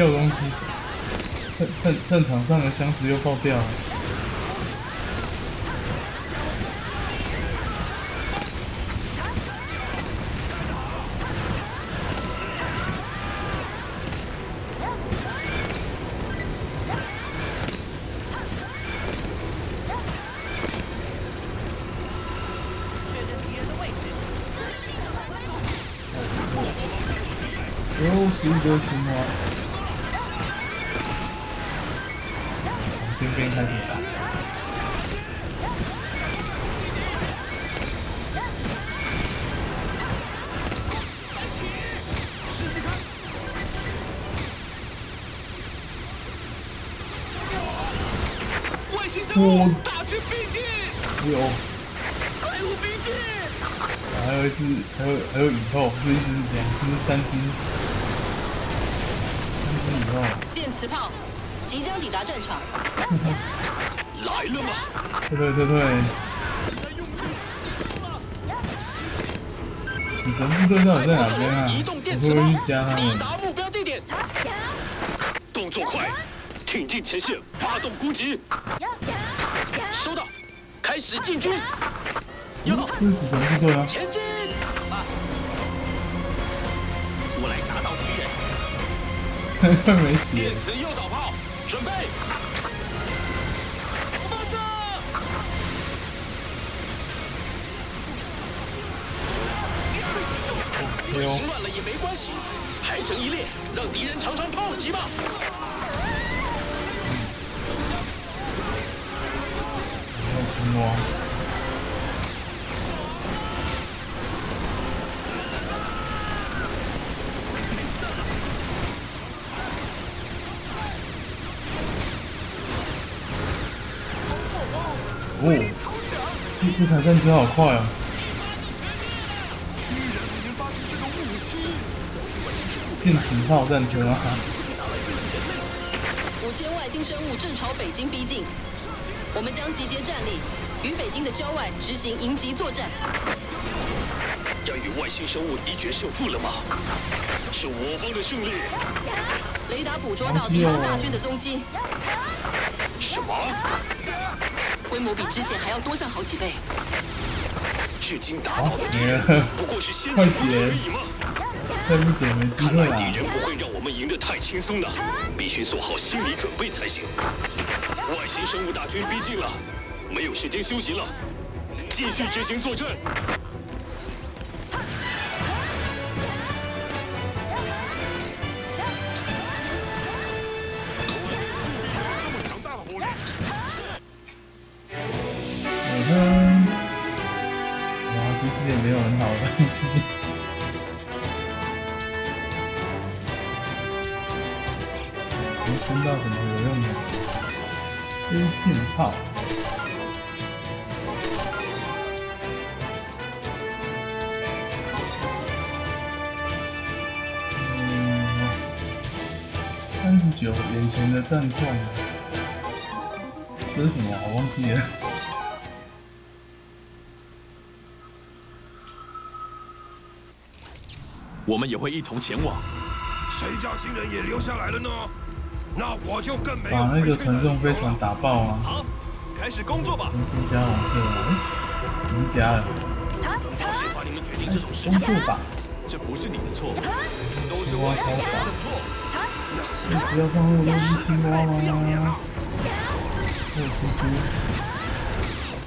Speaker 1: 掉东西，战战战场上的箱子又爆掉了。
Speaker 2: 磁炮即将抵达战场，
Speaker 3: 来了吗？
Speaker 1: 退退退退。死神部队到底在哪边啊？加他们？
Speaker 3: 抵达目标地点，动作快，挺进前线，发动攻击。收到，开始进军，
Speaker 1: 嗯这是死神部队啊！
Speaker 3: 前进。
Speaker 1: 没血这这台战车好快啊！
Speaker 3: 巨人研发出这种武器，
Speaker 1: 电磁炮战车啊！
Speaker 2: 五千外星生物正朝北京逼近，我们将集结战力，于北京的郊外执行迎击作战。
Speaker 3: 要与外星生物一决胜负了吗？是我方的胜利。
Speaker 2: 雷达捕捉到敌方大军的踪迹，
Speaker 3: 什么？
Speaker 2: 规模比之前还要多上好几倍。
Speaker 3: 至今打倒的敌
Speaker 1: 没
Speaker 3: 人，不过是先行部队而已吗？
Speaker 1: 再不捡没机
Speaker 3: 看
Speaker 1: 会了。看！
Speaker 3: 来敌人不会让我们赢得太轻松的，必须做好心理准备才行。外星生物大军逼近了，没有时间休息了，继续执行作战。
Speaker 1: 也
Speaker 4: 会一同前往。
Speaker 5: 谁家新人也留下来了呢？那我就更没有
Speaker 1: 把那个传送飞船打爆啊！
Speaker 4: 好，开始工作吧。
Speaker 1: 先加红色了，哎，已经加了，
Speaker 4: 好先把你们决定这种事情，
Speaker 1: 工作吧，
Speaker 4: 这不是你的错，都是
Speaker 1: 青蛙
Speaker 4: 外星
Speaker 1: 超法
Speaker 4: 人的，错。
Speaker 1: 你不要放我东西青蛙吗？我猪猪，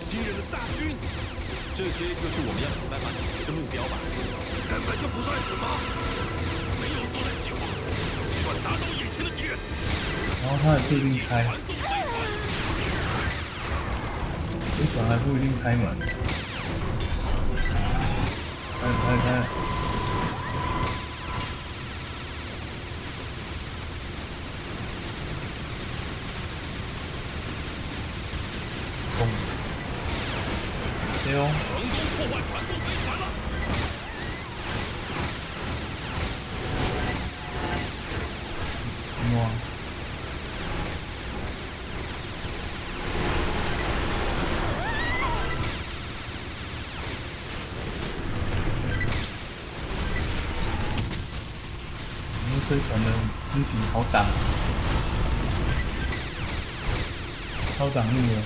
Speaker 4: 新人的大军，这些就是我们要想办法解的目标吧。
Speaker 5: 根本就不算什么。
Speaker 4: 没有作战计划，只管打倒眼前的敌人。
Speaker 1: 然后他也不一定开，
Speaker 4: 传送飞船，
Speaker 1: 飞船还不一定开门。开开开！好挡，超挡路了。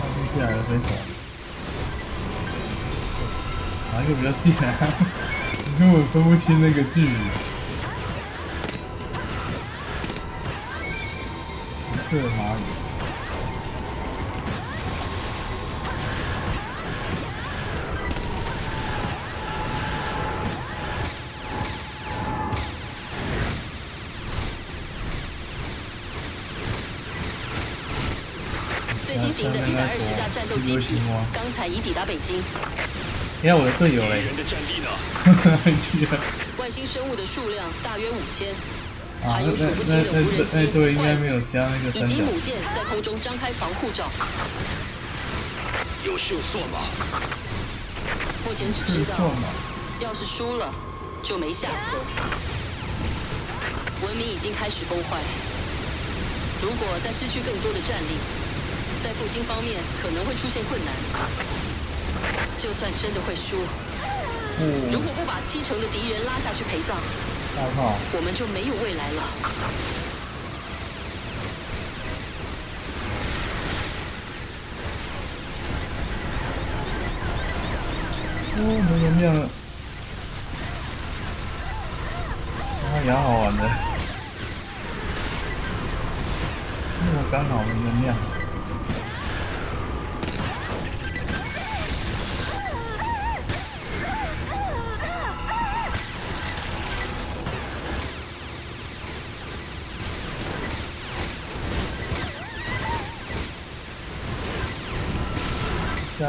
Speaker 1: 它飞下来的飞船。哪一个比较近啊？我根本分不清那个距离。色蚂蚁。
Speaker 2: 十架战斗机体刚才已抵达北京，
Speaker 1: 你看，我的队友嘞，
Speaker 3: 敌人的战力呢？
Speaker 1: 哪里去了？
Speaker 2: 外外星生物的数量大约五千，
Speaker 1: 啊，
Speaker 2: 还有数不清的无人机、
Speaker 1: 对，应有加那个
Speaker 2: 以及母舰在空中张开防护罩。
Speaker 3: 有秀错吗？
Speaker 2: 目前只知道？要是输了就没下策。文明已经开始崩坏，如果再失去更多的战力，在复兴方面可能会出现困难。就算真的会输，如
Speaker 1: 哦，
Speaker 2: 果不把七成的敌人拉下去陪葬，我们就没有未来了。
Speaker 1: 哦，没能量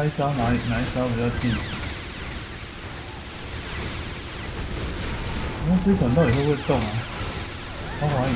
Speaker 1: 一招哪一哪一招比较近？那飞船到底会不会动啊？好怀疑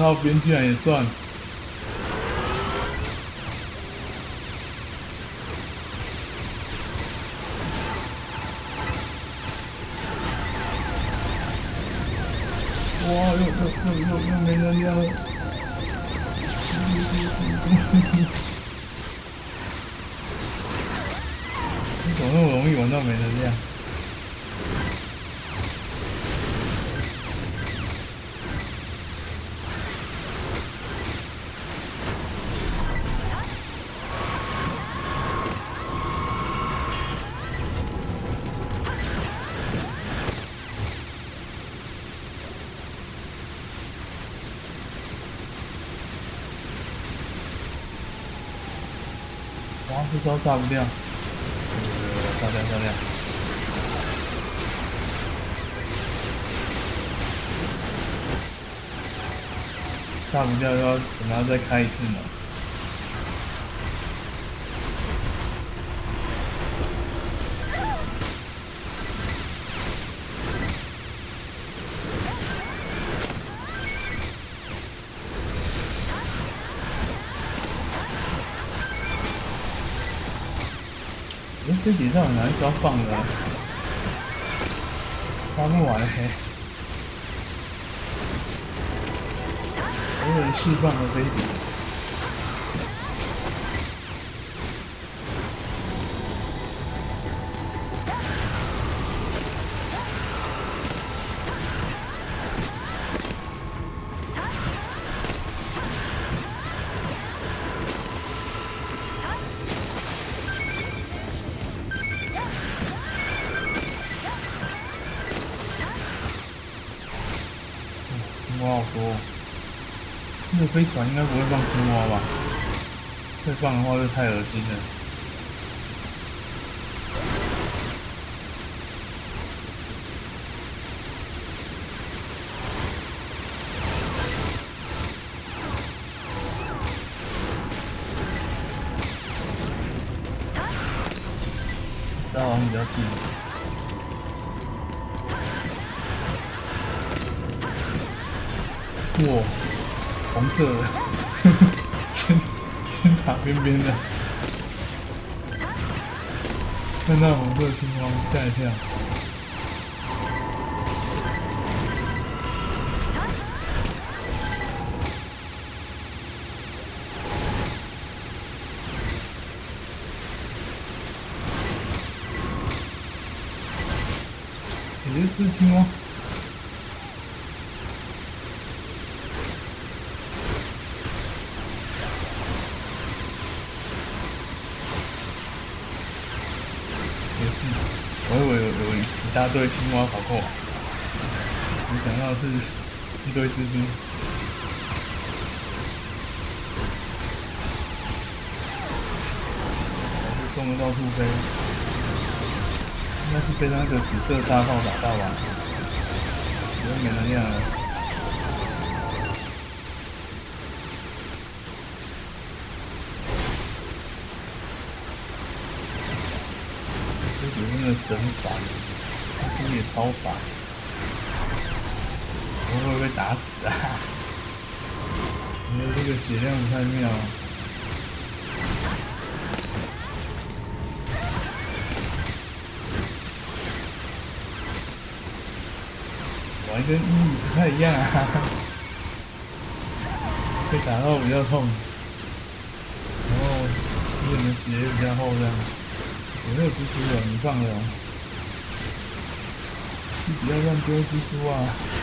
Speaker 1: 然后，边界也算。都，炸不掉，炸掉炸掉。炸不掉要等它再开一次呢。这底下很难抓放的抓不完嘿没人释放了这一飞船应该不会放青蛙吧？会放的话就太恶心了。大王比较近。哇，红色的，天哈，先先打边边的。看那红色青蛙，吓一跳。姐姐是青蛙。堆青蛙跑过来，没想到是一堆蜘蛛。还是送的到处飞，应该是被那个紫色大炮打到吧？我没能量了。这只是那个神烦，也超烦，我会不会被打死啊？我觉得这个血量不太妙。玩跟意义不太一样啊，被打到比较痛，然后敌人的血也比较厚这样。有没有蜘蛛啊？你放了、不要让别人继续挖。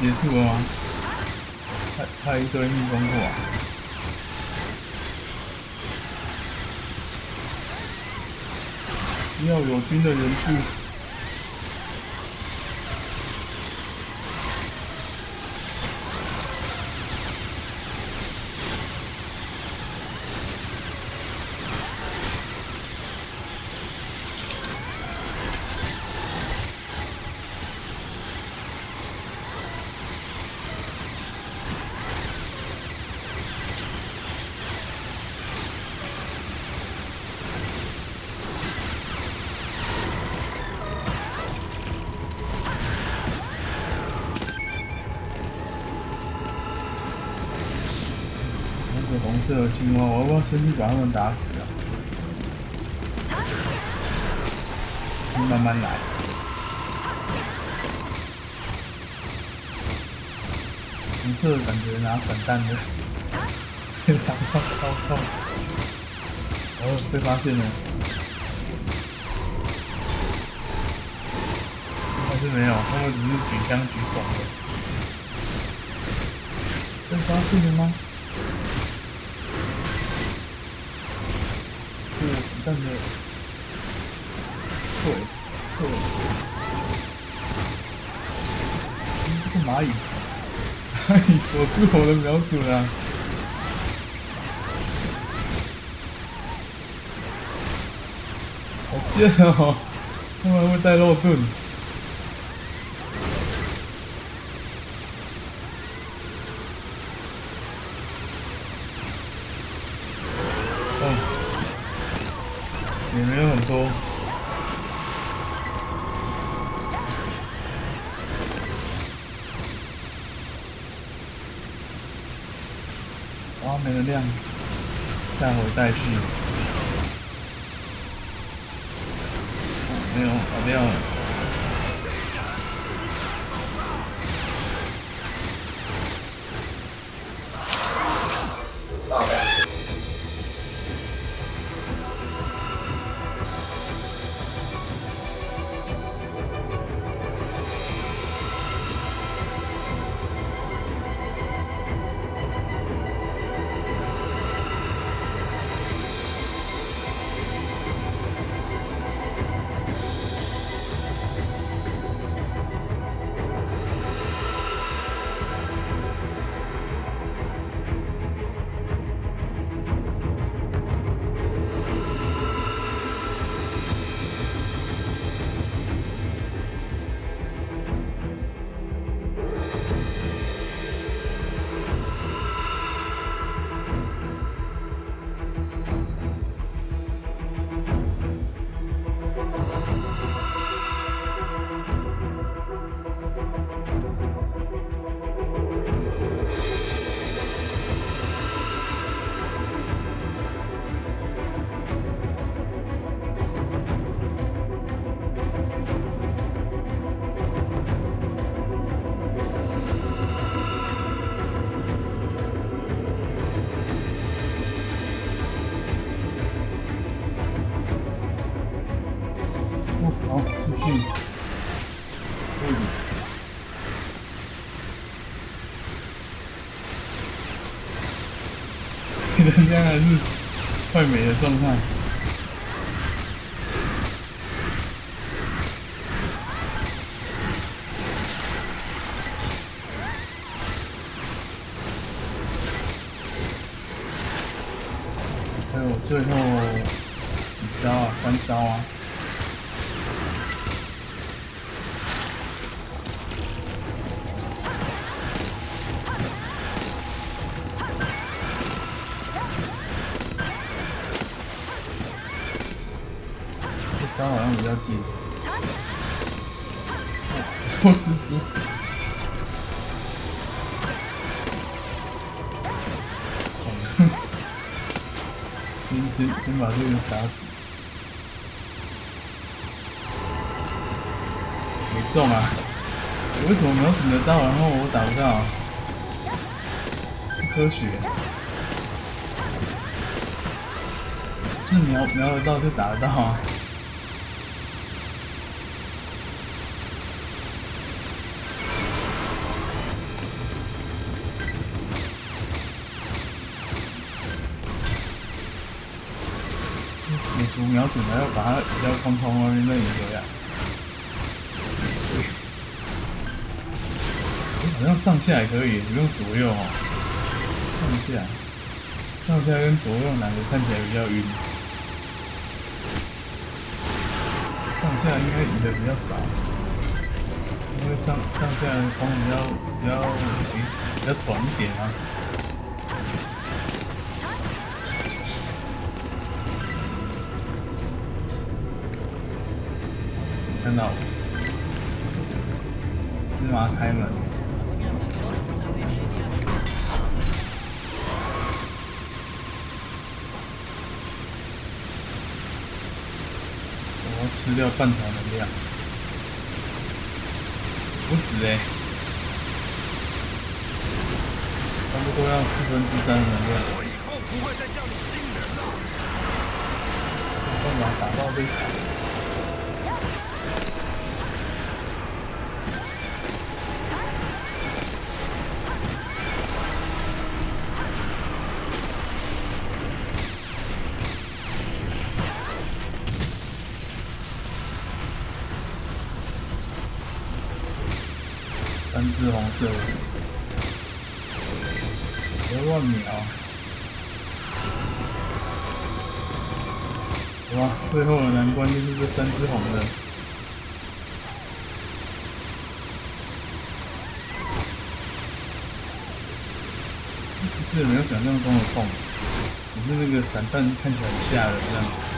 Speaker 1: 结束了吗？派派一堆蜜蜂过。要有军的人数。先去把他们打死啊？慢慢来。红色感觉拿散弹的，打到超痛。哦，被发现了。还是没有，他们只是举枪举手的。被发现了吗？但是子弹的腿，腿。这个蚂蚁，蚂蚁锁住我的瞄准啊！好贱哦！他们会带肉盾。但是。最美的状态。招好像比较近。说蜘蛛。先先先把这个打死，没中啊！我为什么瞄准得到，然后我打不到？不科学，是瞄瞄得到就打得到啊！瞄准，还要把它移到框框外面那里这样。好像上下也可以，不用左右哦。上下，上下跟左右哪个看起来比较晕？上下应该移的比较少，因为上上下的框比较比较诶比较短一点啊。看到，立马开门。我要吃掉半条能量，不止哎，差不多要四分之三的能量。
Speaker 5: 我以后不会再叫你新人了。
Speaker 1: 干嘛打到这三只红的。是没有想象中的痛，只是那个散弹看起来很吓人这样子。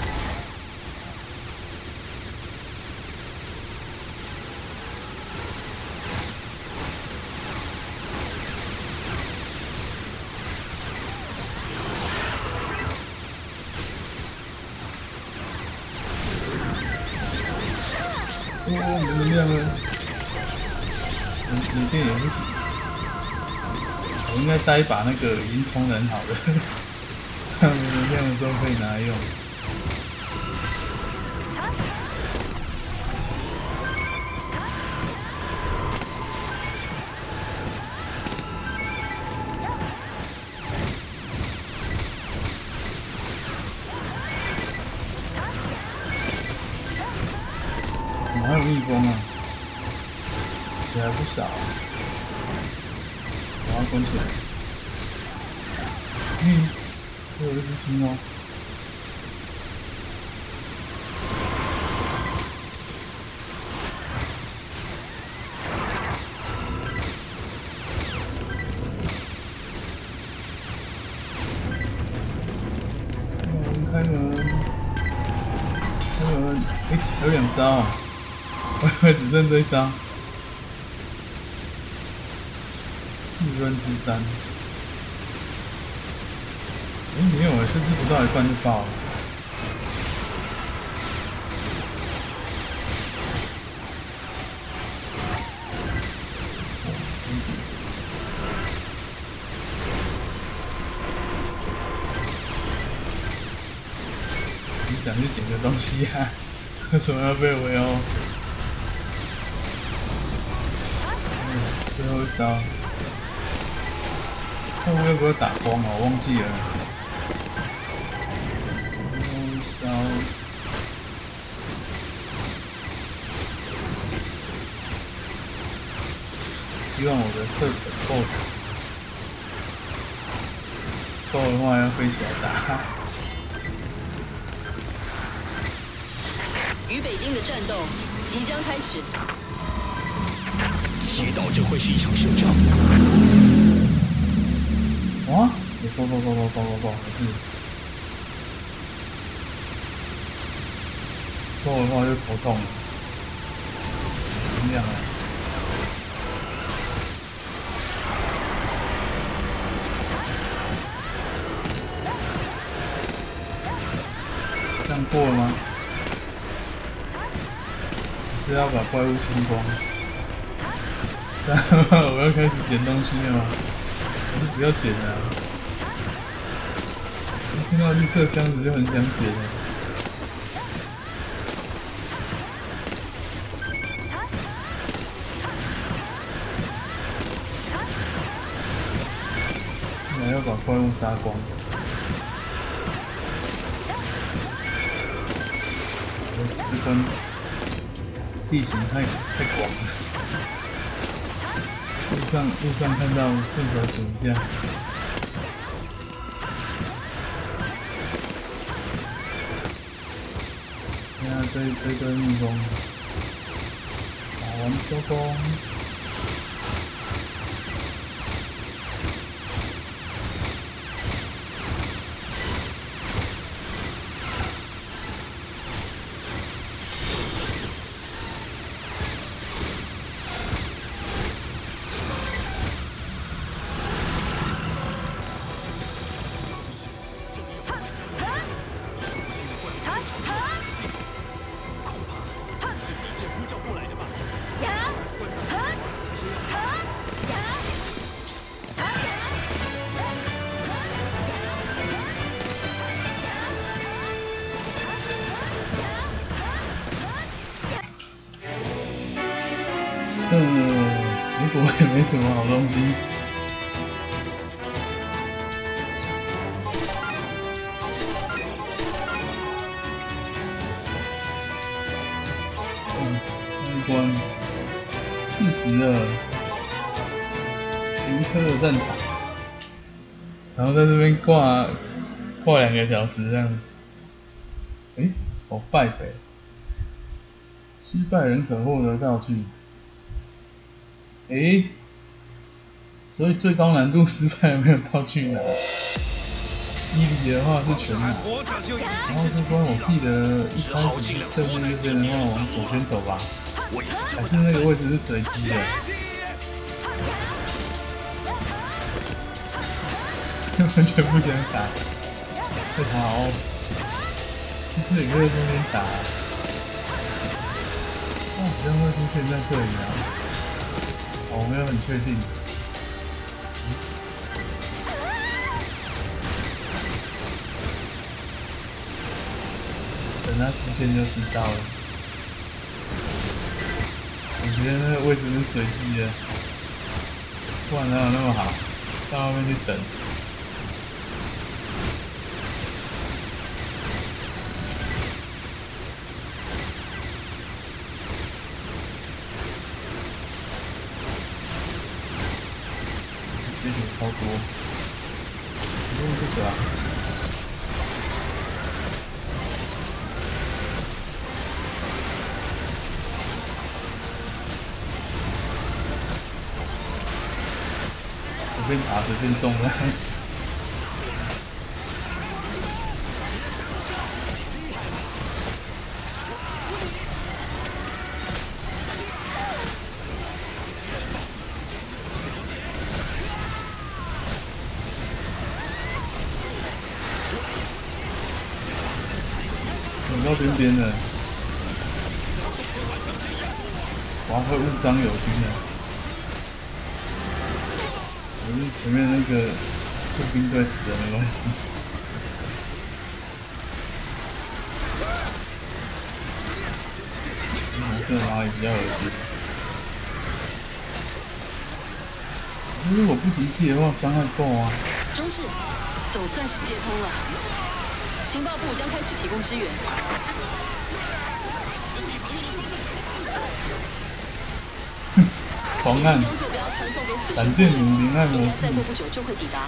Speaker 1: 带一把那个已经充人好 的，这样没能量的时候可以拿来用。三。四分之三。哎，没有哎，这次不到一半就爆了。你想去捡个东西呀、为什么要被围殴？到。看我要不要打光哦，忘记了。希望我的射程够长。够的话要飞起来打。
Speaker 2: 与北京的战斗即将开始。
Speaker 3: 祈祷这会是一场胜仗。
Speaker 1: 哇！你爆爆爆爆爆爆爆！还是爆的话就头痛了，怎么样？这样过了吗？是要把怪物清光？我要开始捡东西了吗？还是不要捡了、一听到绿色箱子就很想捡了。要把怪物杀光。这关地形太太广了。上路上看到顺手数一下。现在这这堆蜜蜂打完收工。挂挂两个小时这样。诶，我败北，失败人可获得道具。诶，所以最高难度失败没有道具拿。伊犁的话是全拿，然后这关我记得一开始正面这边的话往左边走吧，还是那个位置是随机的。完全不想打，太好，其实也可以在这边打，哦，好像会出现在这里啊。我没有很确定。等它出现就知道了。我觉得那个位置是随机的，不然哪有那么好？到外面去等。随便动了。如果不集气的话，伤害够啊。
Speaker 2: 中士，总算是接通了。情报部将开始提供支援。
Speaker 1: 狂按
Speaker 2: 将坐标传送送给死
Speaker 1: 闪
Speaker 2: 神
Speaker 1: 电女灵按摩
Speaker 2: 应该再过
Speaker 1: 术，
Speaker 2: 不久就会抵达。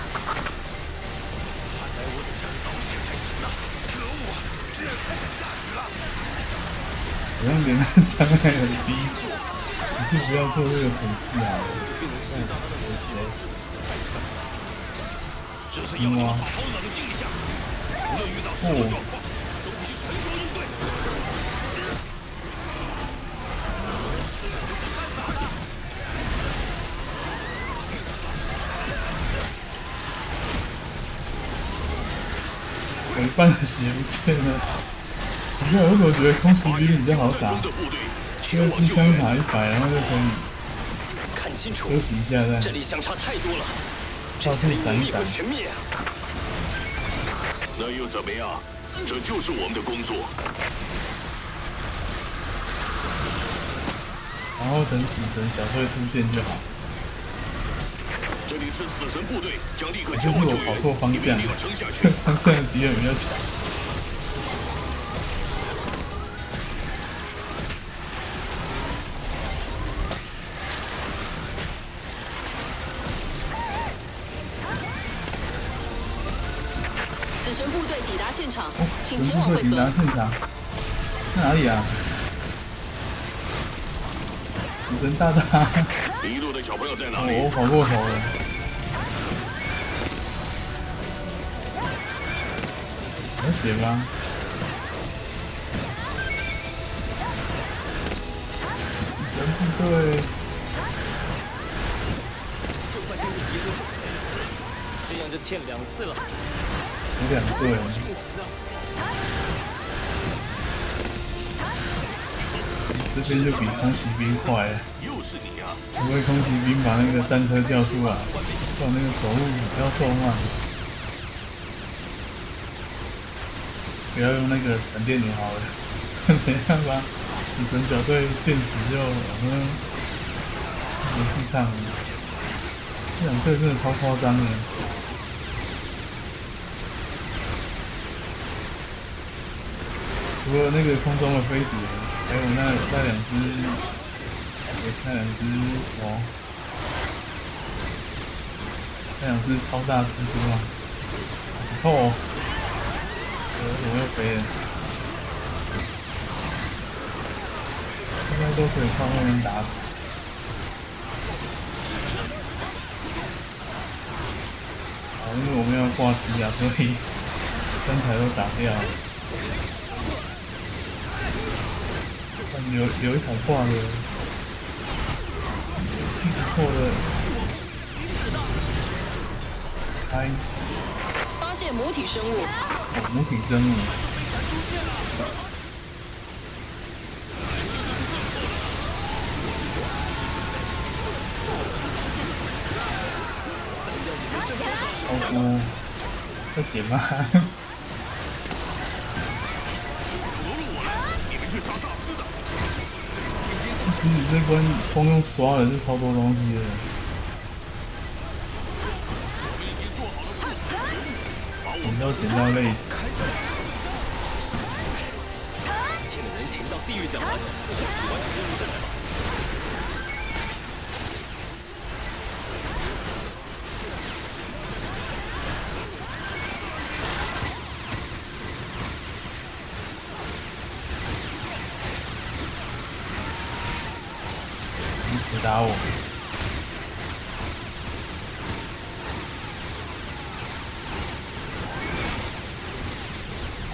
Speaker 1: 好像连他伤害很低，就不要做这个蠢事啊！
Speaker 5: 这是要你好好冷静一下，无论遇到什么状况，都必须沉着应对。
Speaker 1: 我一半的血不见了。不是，我怎么觉得空袭兵比较好打？
Speaker 3: 中的部队
Speaker 1: 因为机
Speaker 3: 前往救援。
Speaker 1: 枪打一百，然后就可以
Speaker 3: 看清楚，
Speaker 1: 休息一下再。
Speaker 3: 这里相差太多了，这下令我
Speaker 1: 闪一闪
Speaker 3: 们也会，全灭啊！那又怎么样？这就是我们的工作。
Speaker 1: 然后等死神小队出现就好。
Speaker 3: 这里是死神部队，将立刻
Speaker 1: 就
Speaker 3: 前往救援
Speaker 1: 是我跑错，方向
Speaker 3: 你们一定要撑下去
Speaker 1: 这。方向的敌人比较强。
Speaker 2: 请
Speaker 1: 神
Speaker 2: 前往会
Speaker 1: 部队抵达
Speaker 2: 合。
Speaker 1: 在哪里啊？死神大大，
Speaker 3: 一路的小朋友在哪里？
Speaker 1: 哦我跑过头了。了解吧？神部队
Speaker 4: 这样就欠两次了。
Speaker 1: 有两队，这边就比空袭兵快了。
Speaker 3: 又是你啊！
Speaker 1: 除非空袭兵把那个战车叫出来，叫那个手路不要动慢，不要用那个闪电牛好了，等一下吧，死神小队电池就我们游戏上，这两队真的超夸张的。除了那个空中的飞碟，还有那那两只那两只哦，那两只超大蜘蛛啊！哦，我怎么又飞了？应该都可以靠后面打死。因为我们要挂机啊，所以三台都打掉了。有有一场挂的，不错的，开
Speaker 2: 发现母体生物，
Speaker 1: 哦母体生物，超多，要解吗？这关光用刷的是超多东西的。捡到捡到累死，
Speaker 4: 欠了人情到地狱想还，完成任
Speaker 1: 打我！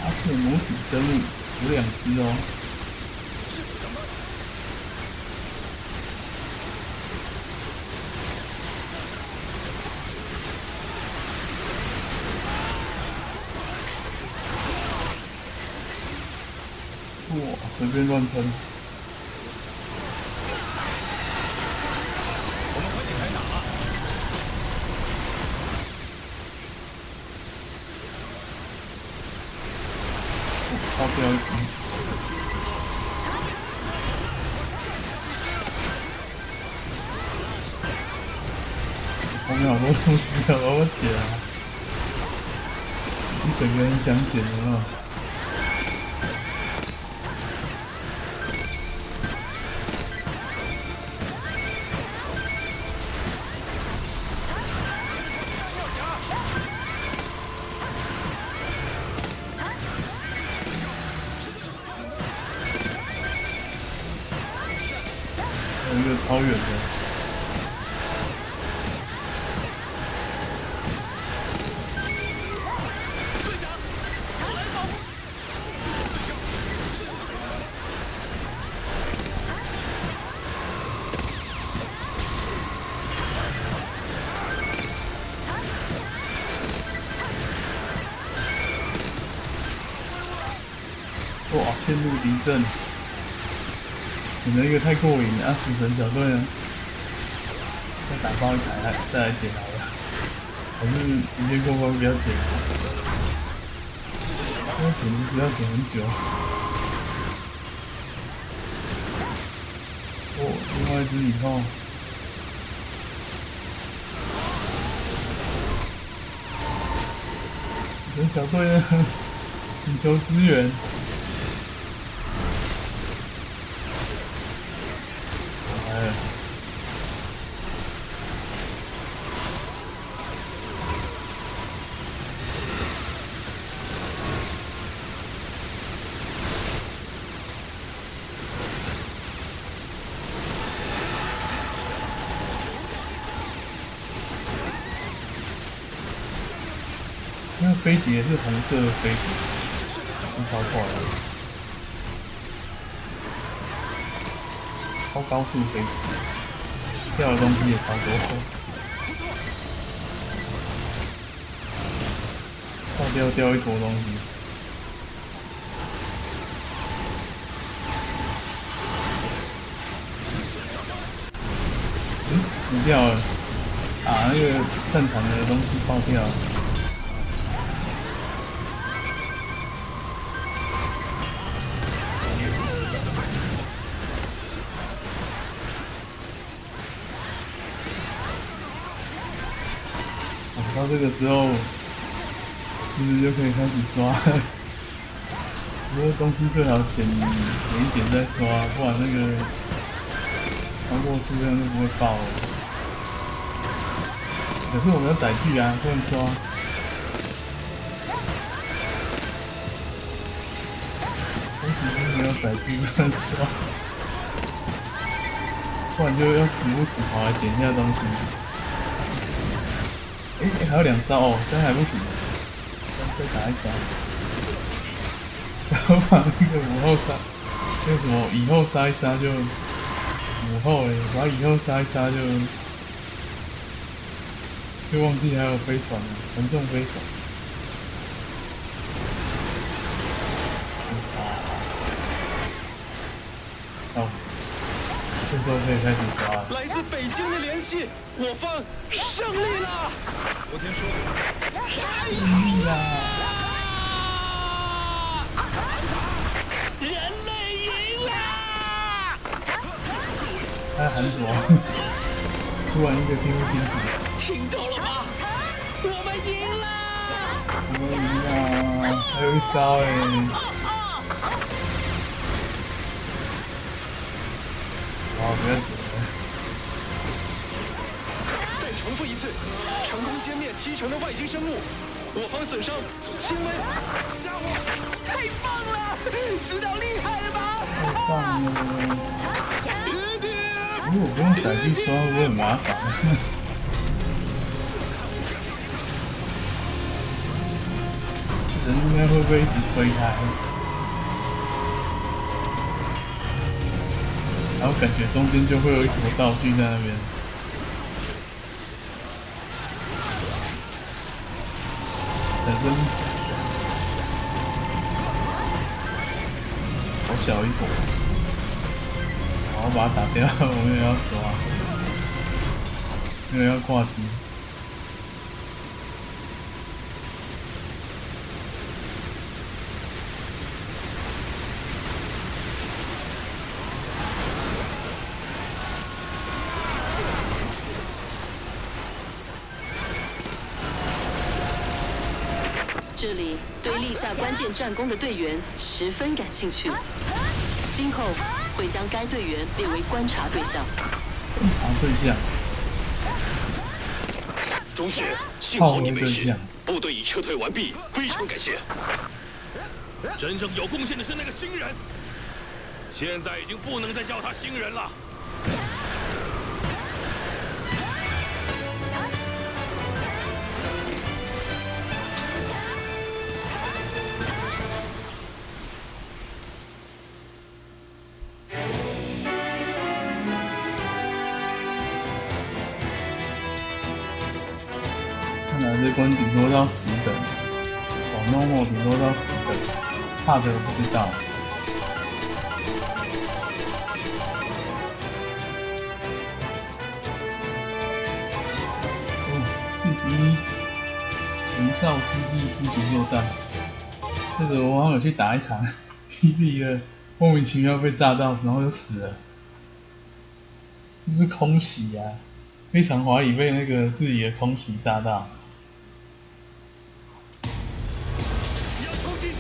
Speaker 1: 而且母体生物有两只哦。哇，随便乱喷。整个人阵，你那个太过瘾了啊！死神小队呢？再打爆一台，再来捡好了。还是一键过关不要捡，要捡不要捡很久。哦，另外一只以后，死神小队呢？请求支援。也是红色的飞碟，很超快的，超高速飞碟，掉的东西也超多，爆掉掉一坨东西。嗯，掉了啊！那个战场的东西爆掉了。这个时候，其实就可以开始刷。不 过东西最好捡捡一点再刷，不然那个超过数量就不会爆了。可是我们要载具啊，不能刷。东西没有载具不能刷，不然就要时不时跑来捡一下东西。还有两招哦，这还不行，再打一招，然后把那个母后杀，那个什么以后杀一杀就母后嘞，把以后杀一杀就就忘记还有飞船了，沉重飞船。这时候可以开始抓了。
Speaker 3: 来自北京的联系，我方胜利了！
Speaker 4: 我听说的，
Speaker 1: 胜利啦！
Speaker 3: 人类赢了！
Speaker 1: 他在喊什么？突然一个听不清楚。
Speaker 3: 听到了吗？我们赢了！
Speaker 1: 我们赢啦！还有一招哎！好，不要紧了。
Speaker 3: 再重复一次，成功歼灭七成的外星生物，我方损伤轻微。家伙，太棒了！知道厉害了吧？
Speaker 1: 太棒了！
Speaker 3: 爹爹，
Speaker 1: 如果不用载具刷，会不会很麻烦？人应该会不会一直推开？然后感觉中间就会有一坨道具在那边。本身好小一坨，然后把它打掉，我们也要刷，因为要挂机。
Speaker 2: 这里对立下关键战功的队员十分感兴趣，今后会将该队员列为观察对象。
Speaker 1: 观察对象，
Speaker 3: 中士，幸好你没事部队已撤退完毕，非常感谢。
Speaker 5: 真正有贡献的是那个新人，现在已经不能再叫他新人了。
Speaker 1: 知道。哦，四十一，秦少 PB 孤军作战，这个我好像去打一场 PB 的，莫名其妙被炸到，然后就死了，这是空袭啊！非常怀疑被那个自己的空袭炸到。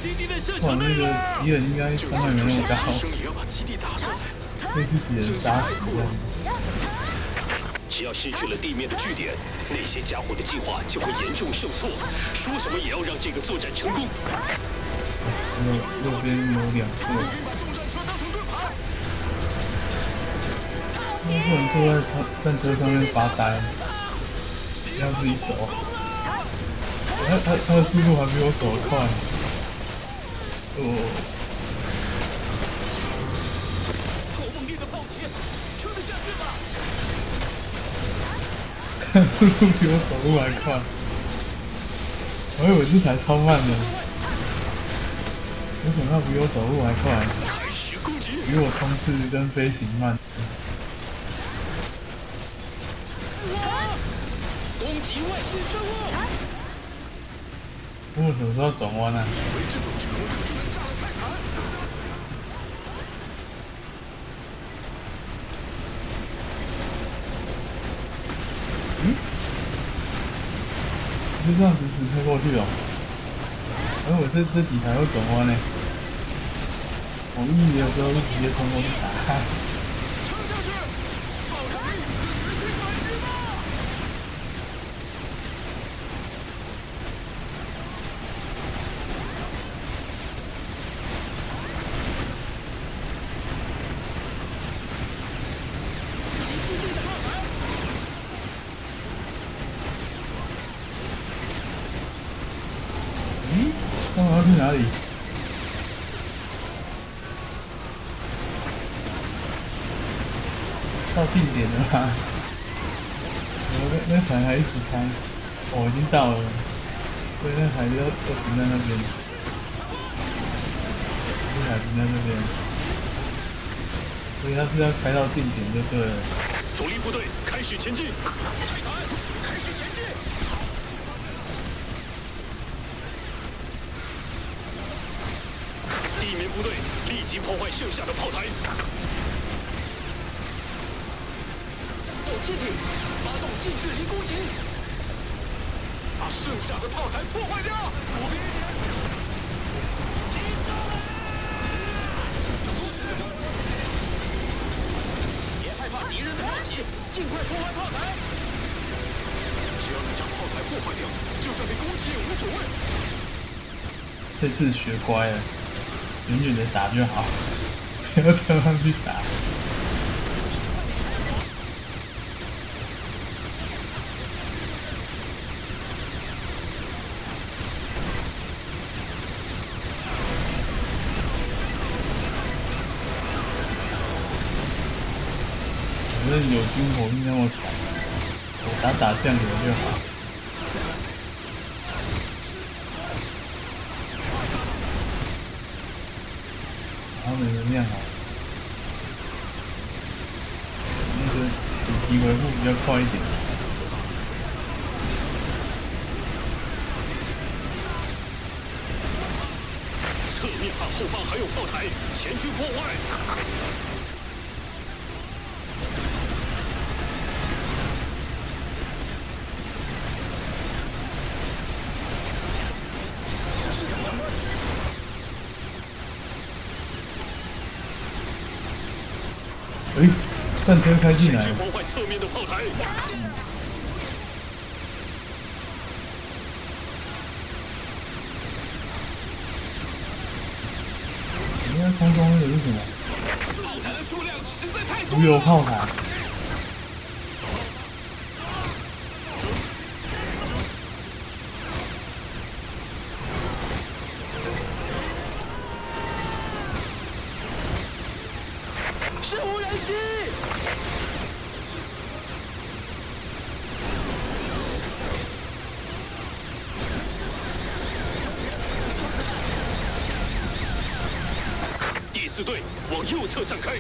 Speaker 5: 基地的射
Speaker 1: 哇，那个
Speaker 5: 程内了！
Speaker 1: 敌人应该伤害没那么高，
Speaker 3: 牺牲也要把基地打下来。
Speaker 1: 被自己人杀死这样。
Speaker 3: 只要失去了地面的据点，那些家伙的计划就会严重受挫。说什么也要让这个作战成功。
Speaker 1: 右右边有两个，不能坐在战战车上面发呆，要自己走。他他他的速度还比我走的快。哦，
Speaker 5: 好猛烈的炮击，撑得下去吗？
Speaker 1: 看速度比我走路还快。我以为这台超慢的，没想到比我走路还快，
Speaker 3: 开始攻击！
Speaker 1: 比我冲刺跟飞行慢。
Speaker 3: 攻击外星生物！
Speaker 1: 我什么时候转弯啊？
Speaker 3: 为这种时候就。
Speaker 1: 这样子直开过去哦。而我这这几台会转弯呢。我一的时候就直接冲过去打。定点就对了。
Speaker 3: 主力部队开始前进！开团，开始前进！地面部队立即破坏剩下的炮台。战斗机体发动近距离攻击，把剩下的炮台破坏掉。尽快破坏炮台。只要能将炮台破坏掉，就算被攻击也无所谓。
Speaker 1: 这次学乖了，远远的打就好，不要跳上去打。反正有军火，我打打酱油就好。然后没能量好，那个紧急维护比较快一点。
Speaker 3: 侧面和后方还有炮台，前去破坏。
Speaker 1: 哎，战车开进
Speaker 3: 前
Speaker 1: 来。你看空中那个是什么？
Speaker 3: 炮台的数量实在太多
Speaker 1: 无油炮台。
Speaker 3: 侧散开。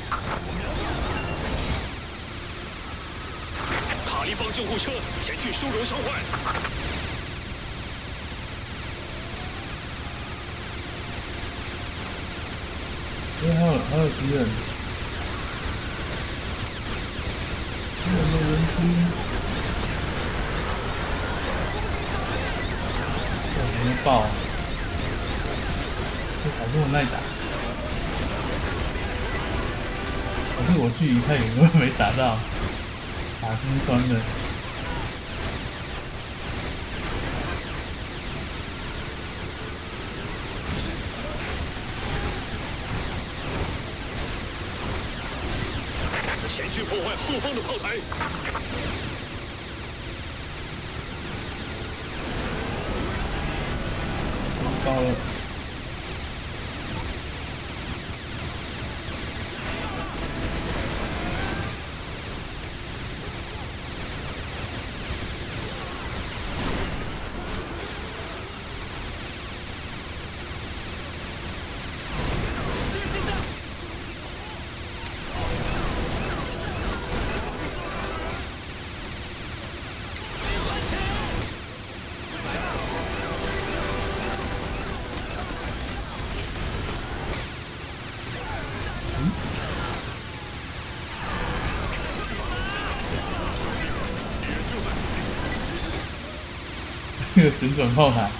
Speaker 3: 塔利邦救护车前去收容伤患。
Speaker 1: 哎，还有还有敌人，敌人的人机，哇，怎么爆？这好这么耐打，我距离太远，根本没打到，打心酸的。
Speaker 3: 前去破坏后方的炮台。
Speaker 1: 到了，旋转炮台，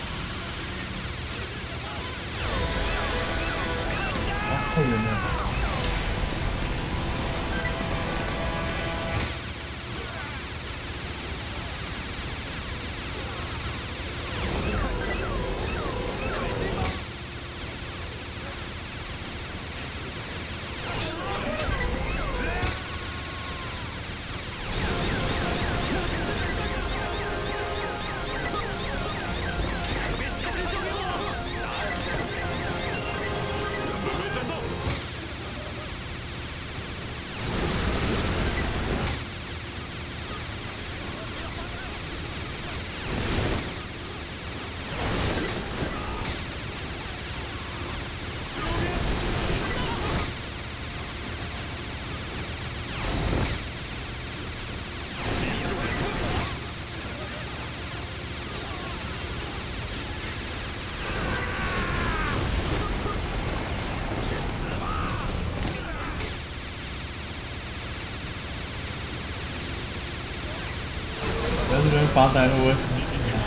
Speaker 1: 发呆会不会出事啊？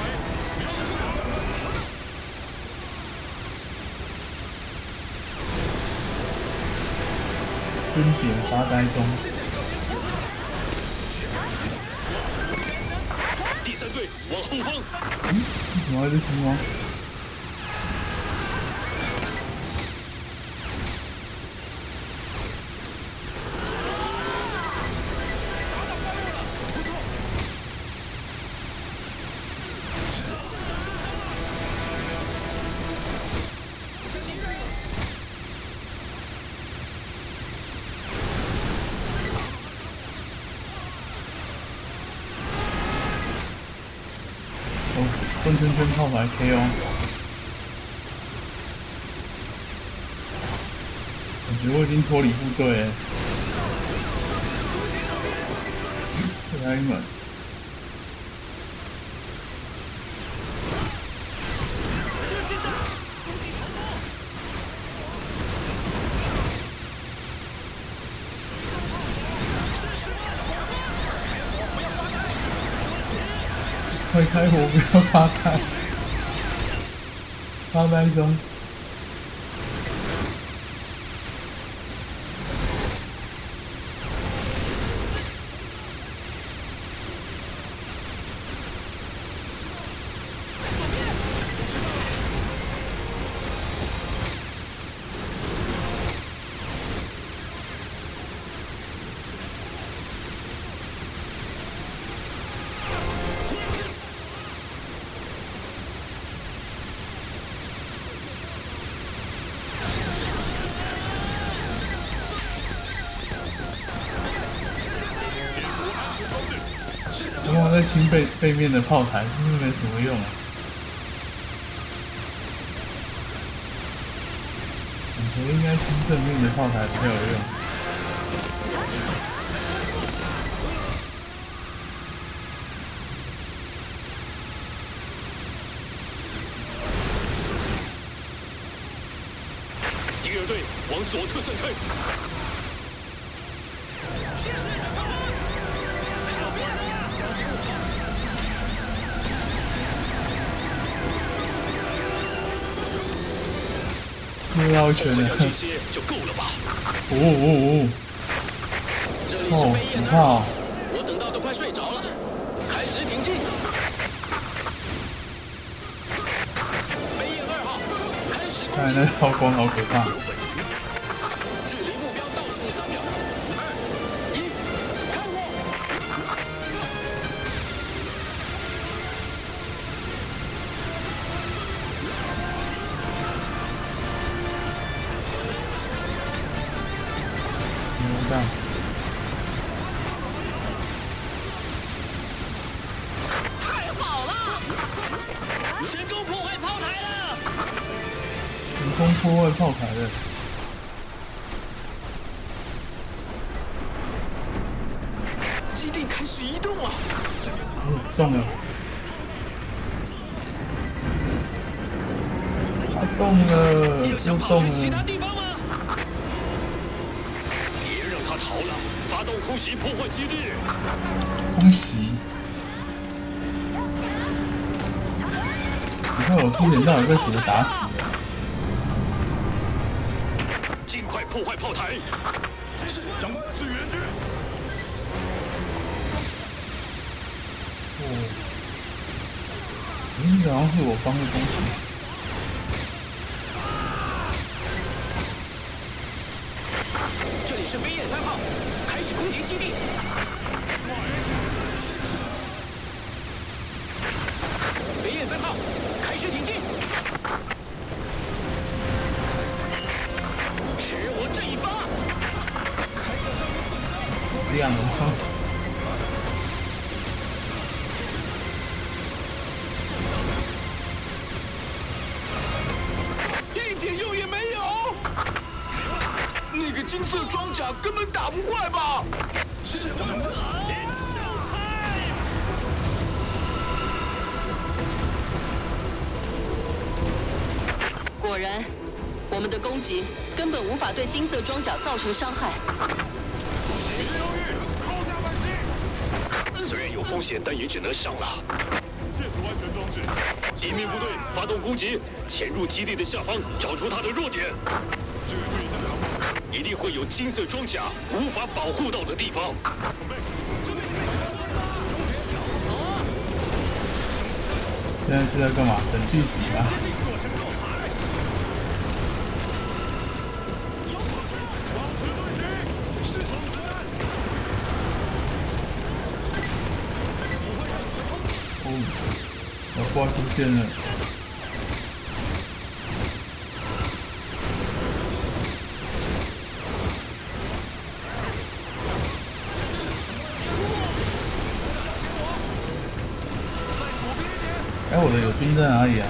Speaker 1: 蹲点发呆中，
Speaker 3: 第三队往后方。
Speaker 1: 为什么还是青蛙？混圈圈炮牌 KO，感觉我已经脱离部队了。这还满。快开火，不要发呆，发呆中。清背背面的炮台，是不是没什么用啊？我应该清正面的炮台比较有用。
Speaker 3: 第二队往左侧散开。这些就够了吧？
Speaker 1: 哦哦
Speaker 3: 这里
Speaker 1: 哦！哦，
Speaker 3: 是北野
Speaker 1: 你看啊，
Speaker 3: 我等到都快睡着了。开始挺进。飞影二号，开始
Speaker 1: 看来那。道光好可怕。
Speaker 3: 击根本
Speaker 2: 无法对金色装甲造成伤害。
Speaker 3: 虽然有风险，但也只能上了。
Speaker 4: 切除安全装置。
Speaker 3: 地面部队发动攻击，潜入基地的下方，找出它的弱点。一定会有金色装甲无法保护到的地方。
Speaker 1: 现在是在干嘛？等剧情啊！老瓜出现了。哎，我的友军在哪里啊？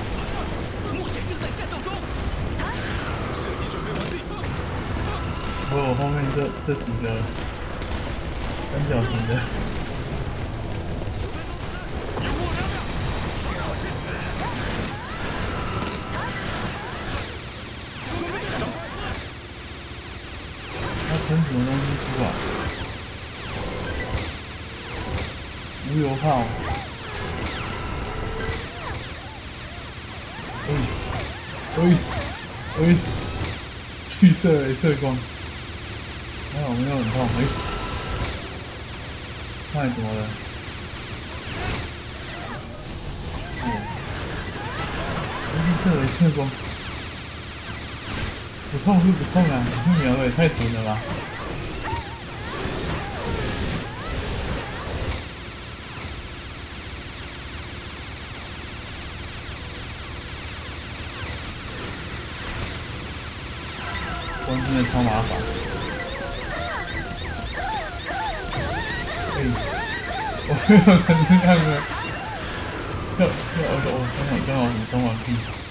Speaker 5: 目前正在战斗中。
Speaker 4: 射击准备完毕。
Speaker 1: 我后面这这几个三角形的。无油炮。哎，哎，哎，绿色镭射光。还好没有很痛，哎，那你怎么了？哦，绿色镭射光，不痛是不痛啊，你瞄的也太准了吧！真的超麻烦。哎，我没有跟那个，要要我我刚好刚好我刚好屁。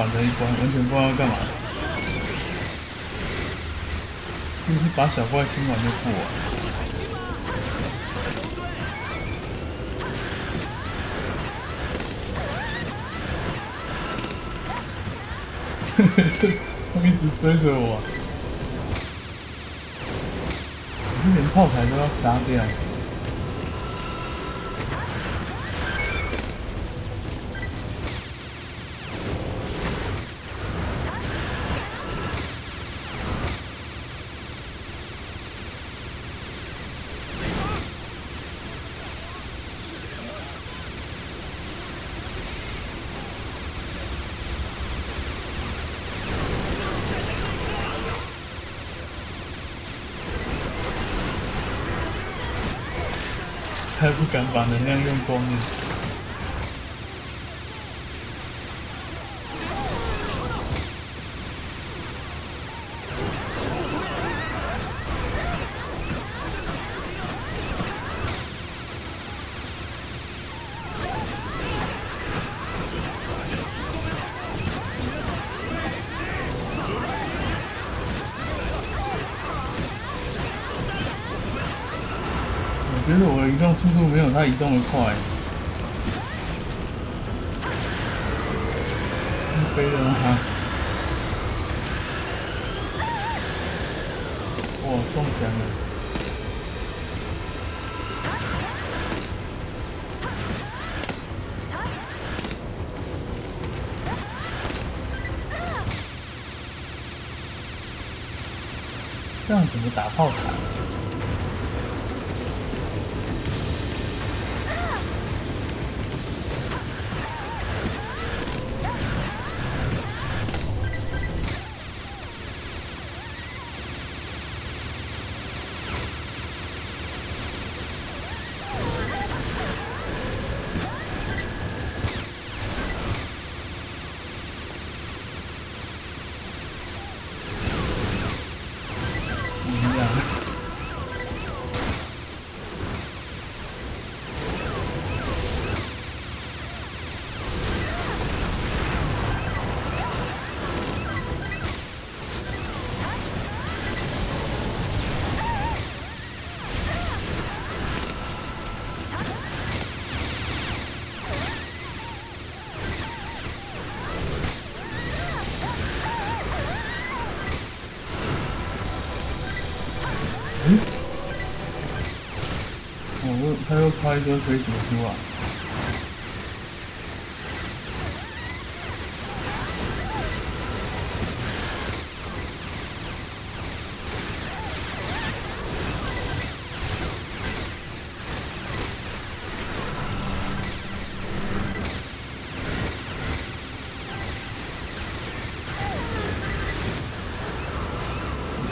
Speaker 1: 是很麻烦的一关，完全不知道要干嘛。是不是把小怪清完就过完？他一直追着我，我连炮台都要杀掉。把能量用光了。度没有他移动的快。飞了吗？哇，中枪了！这样怎么打炮开车可以怎么说啊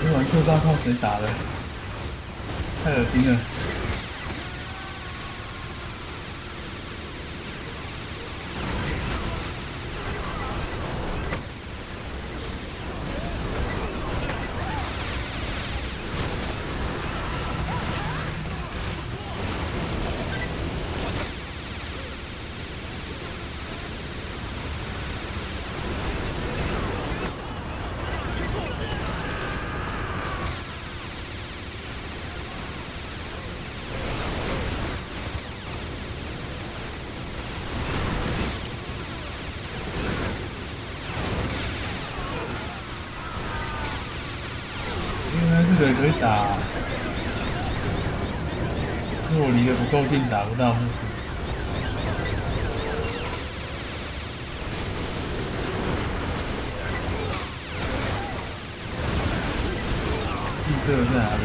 Speaker 1: 今晚就知道靠谁打了太恶心了。不到。地色在哪里？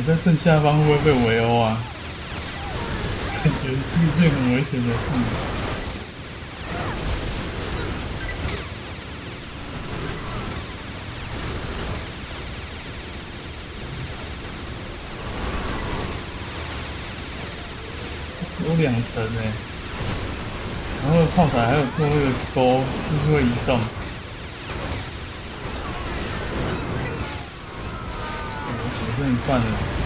Speaker 1: 我在正下方会不会被围殴啊？遇见很危险的。有两层呢，然后炮台还有最后一个钩，就是会移动。我、哦、只剩一半了。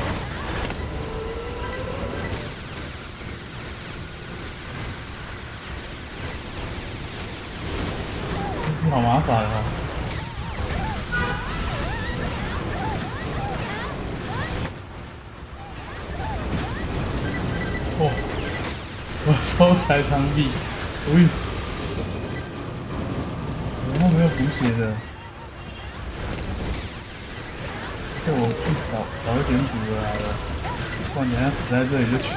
Speaker 1: 收财长币，喂，然后没有补血的。这我去找找一点补的来了，不然死在这里就糗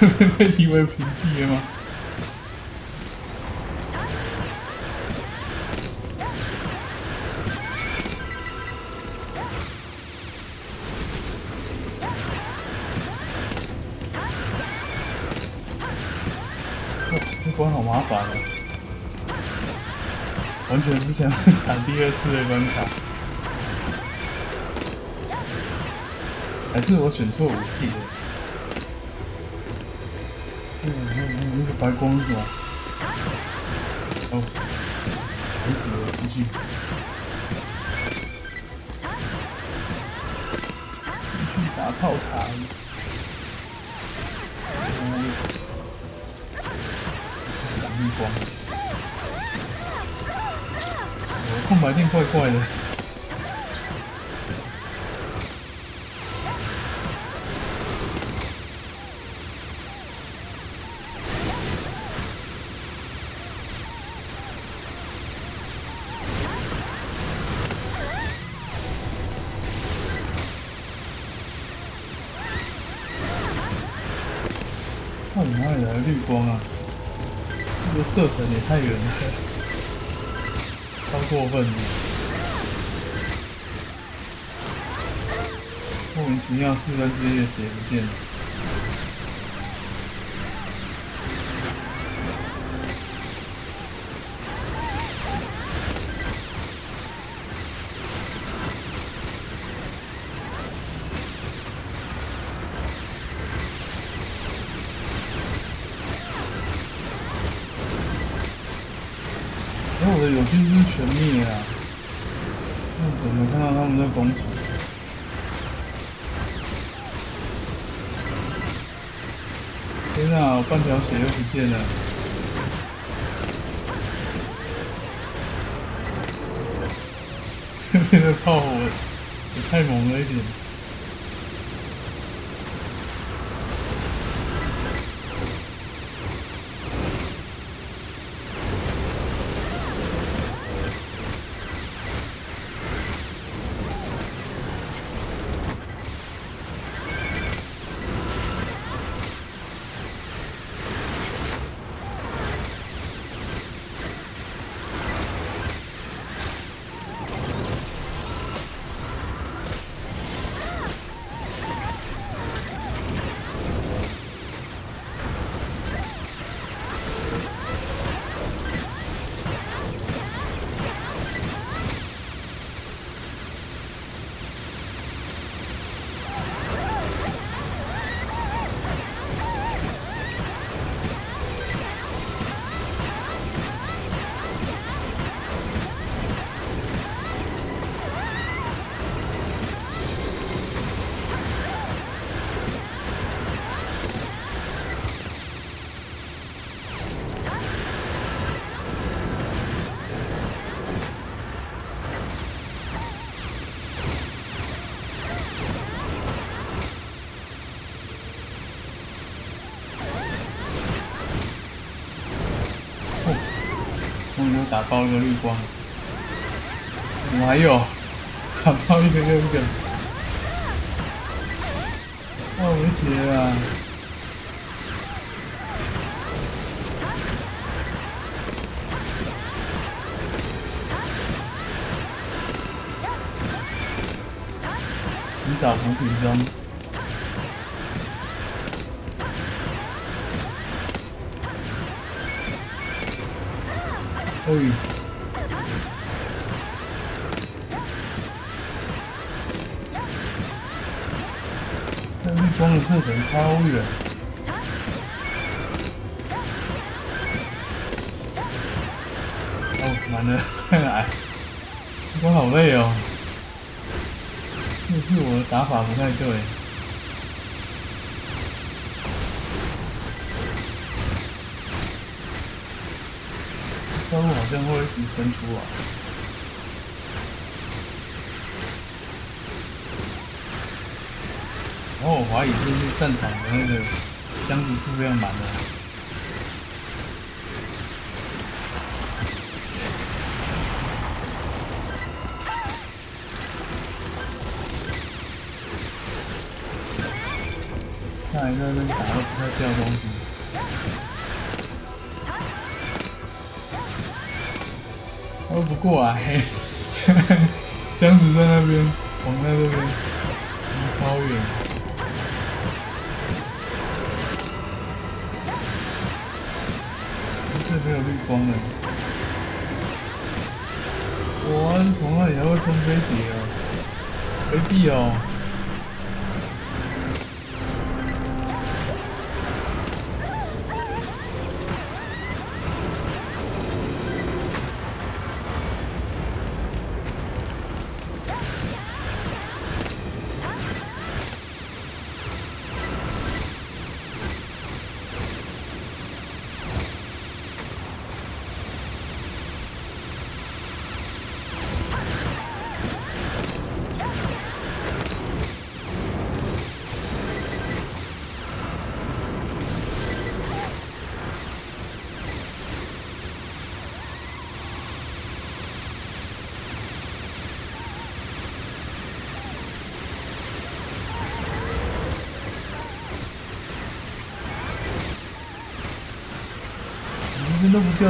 Speaker 1: 被以为屏蔽了吗？这关好麻烦啊！完全不想打第二次的关卡，还是我选错武器了？白光是吧？哦，没死了，继续。继续打炮茶。嗯，打绿光。我空白键怪怪的。光啊？这个射程也太远了，太过分了。莫名其妙，四分之一的血不见了。太猛了一点。打爆了个绿光，我还有，打爆一个这个，万无邪啊，你咋红平常？哎，那绿光的射程超远。哦，完了，再来，我好累哦。是不是我的打法不太对？道路好像会一直伸出来。然后我怀疑就是战场的那个箱子数量满了。看来在那边打都不太掉东西。都，不过来，箱子在那边，我在这边，超远。这没有绿光的，我，从那里还会喷飞碟啊，飞地哦。这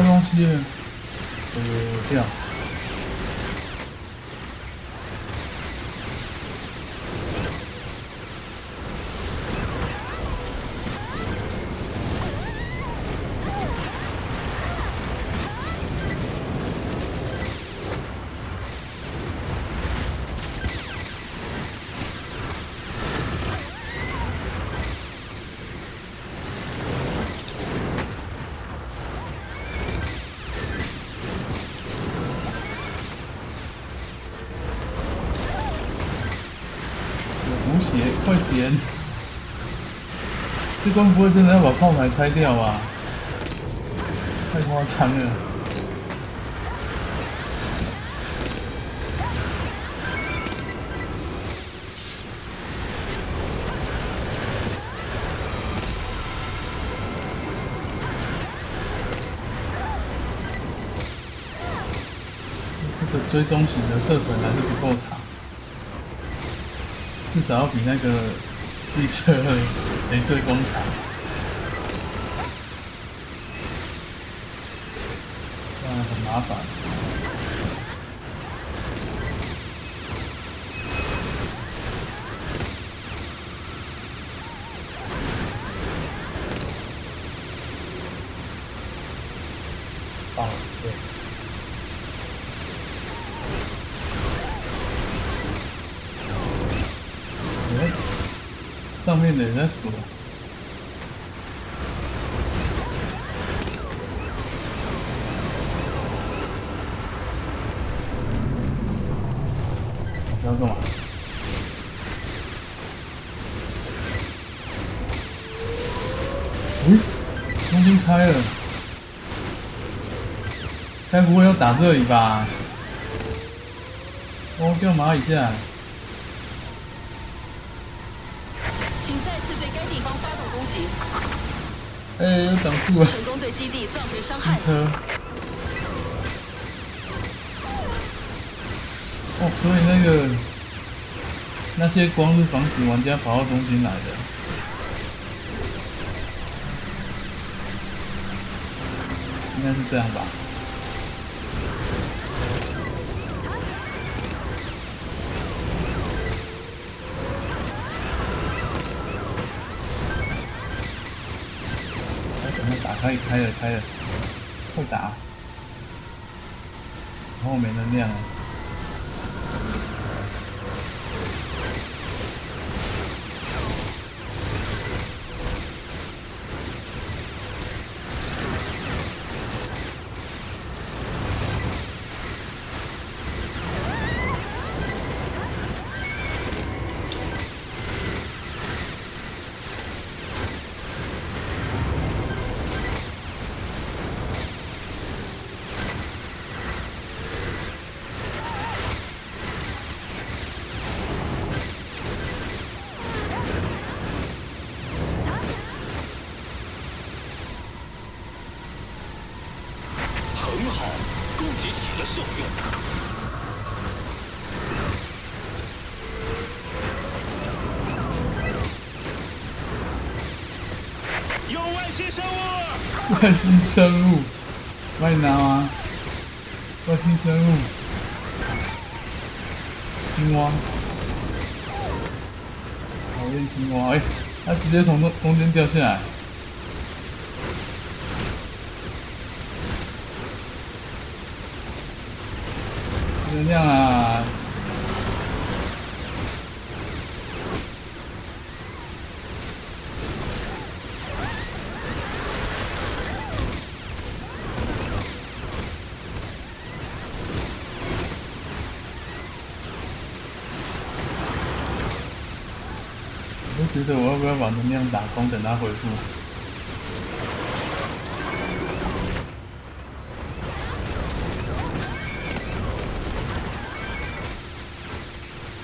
Speaker 1: 这关不会真的要把炮台拆掉吧？太夸张了。这个追踪型的射程还是不够长。至少要比那个绿色镭射光死了。要干嘛？嗯，中间开了，该不会要打这里吧？哦，掉蚂蚁下哎，挡住了。
Speaker 2: 成功对基地造成伤害。
Speaker 1: 车。哦，所以那个那些光是防止玩家跑到中心来的。应该是这样吧。可以开了开了，会打！然后没能量了。
Speaker 3: 外星生物，
Speaker 1: 帮你拿吗？外星生物，青蛙，讨厌青蛙！哎、它直接从中中间掉下来。能量啊！把能量打工，等他恢复？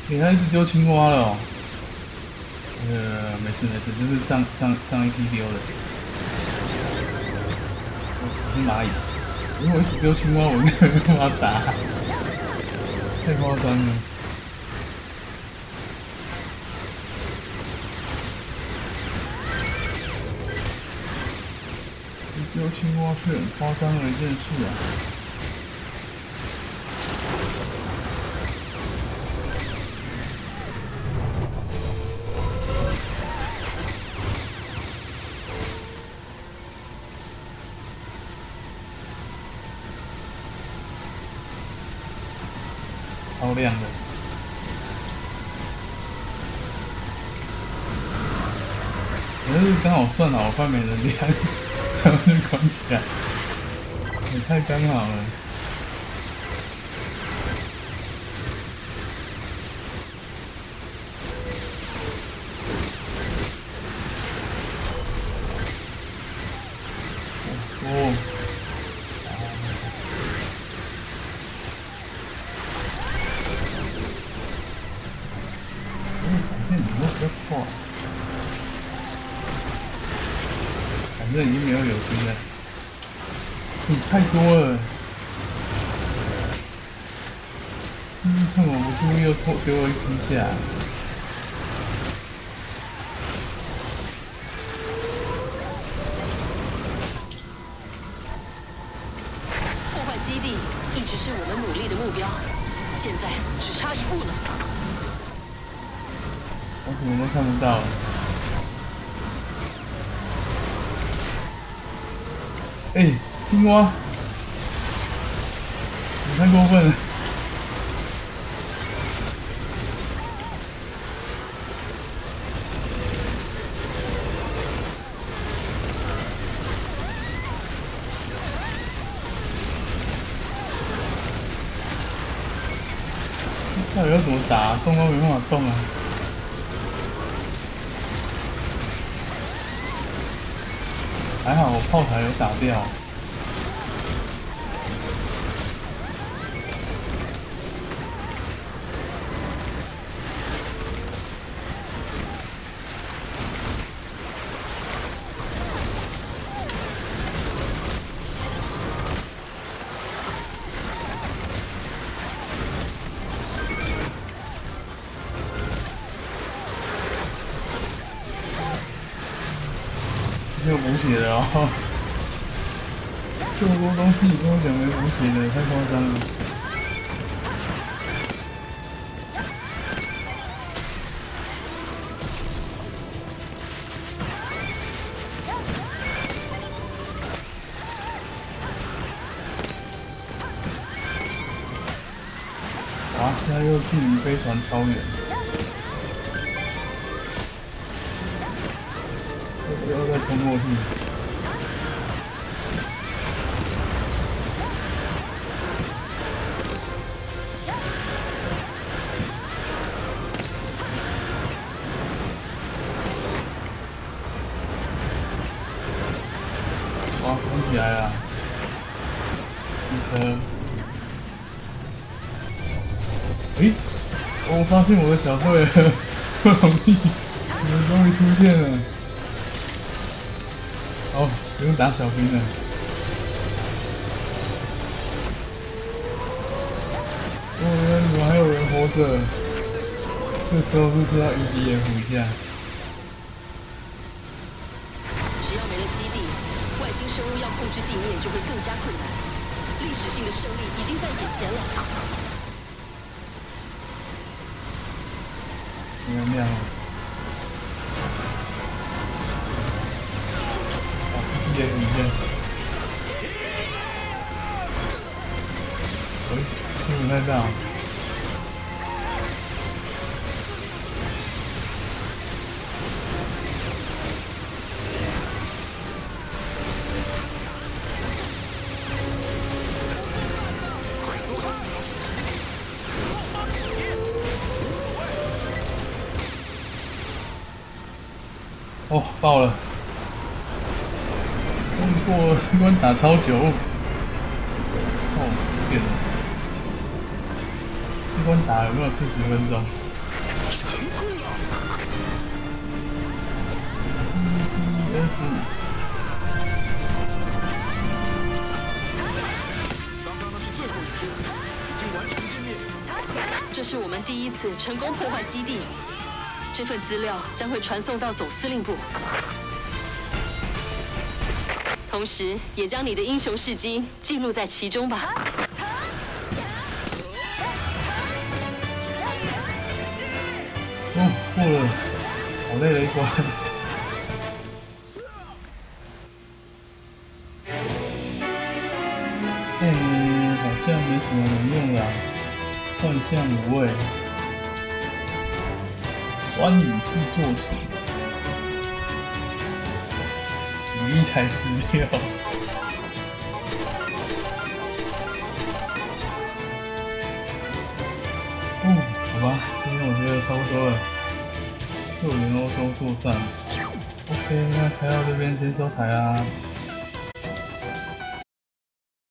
Speaker 1: 给他一直丢青蛙了、哦。呃，没事没事，就是上上上一批丢的。我只是蚂蚁，如果一直丢青蛙，我应该没办法打，太夸张了。青蛙是很夸张的一件事啊。超亮的。可是刚好算了，我快没能量，然后就关起来，也太刚好了。偷丢了一批下来。
Speaker 2: 破坏基地一直是我们努力的目标，现在只差一步了。
Speaker 1: 我怎么都看不到。哎、青蛙，要怎么打？动都没办法动啊！还好我炮台有打掉。我讲没补血小队了，不容易，你们终于出现了。哦，不用打小兵了。哦，原来怎么还有人活着？这时候不是要 EDF 一下？
Speaker 2: 只要没了基地，外星生物要控制地面就会更加困难。历史性的胜利已经在眼前了。
Speaker 1: 原爆了！通过这关打超久。哦，天哪！这关打有没有四十分钟？
Speaker 3: 成功了
Speaker 1: ！EDF
Speaker 4: 刚刚那是最后一只，已经完成歼灭。
Speaker 2: 这是我们第一次成功破坏基地，这份资料将会传送到总司令部，同时也将你的英雄事迹记录在其中吧。
Speaker 1: 哦，过了，好累的一关。嗯，好像没什么能用了、啊，幻象无味，酸雨式作息，才十六。哦，好吧，今天我觉得差不多了。救援欧洲作战，OK，那台到这边先收台啊。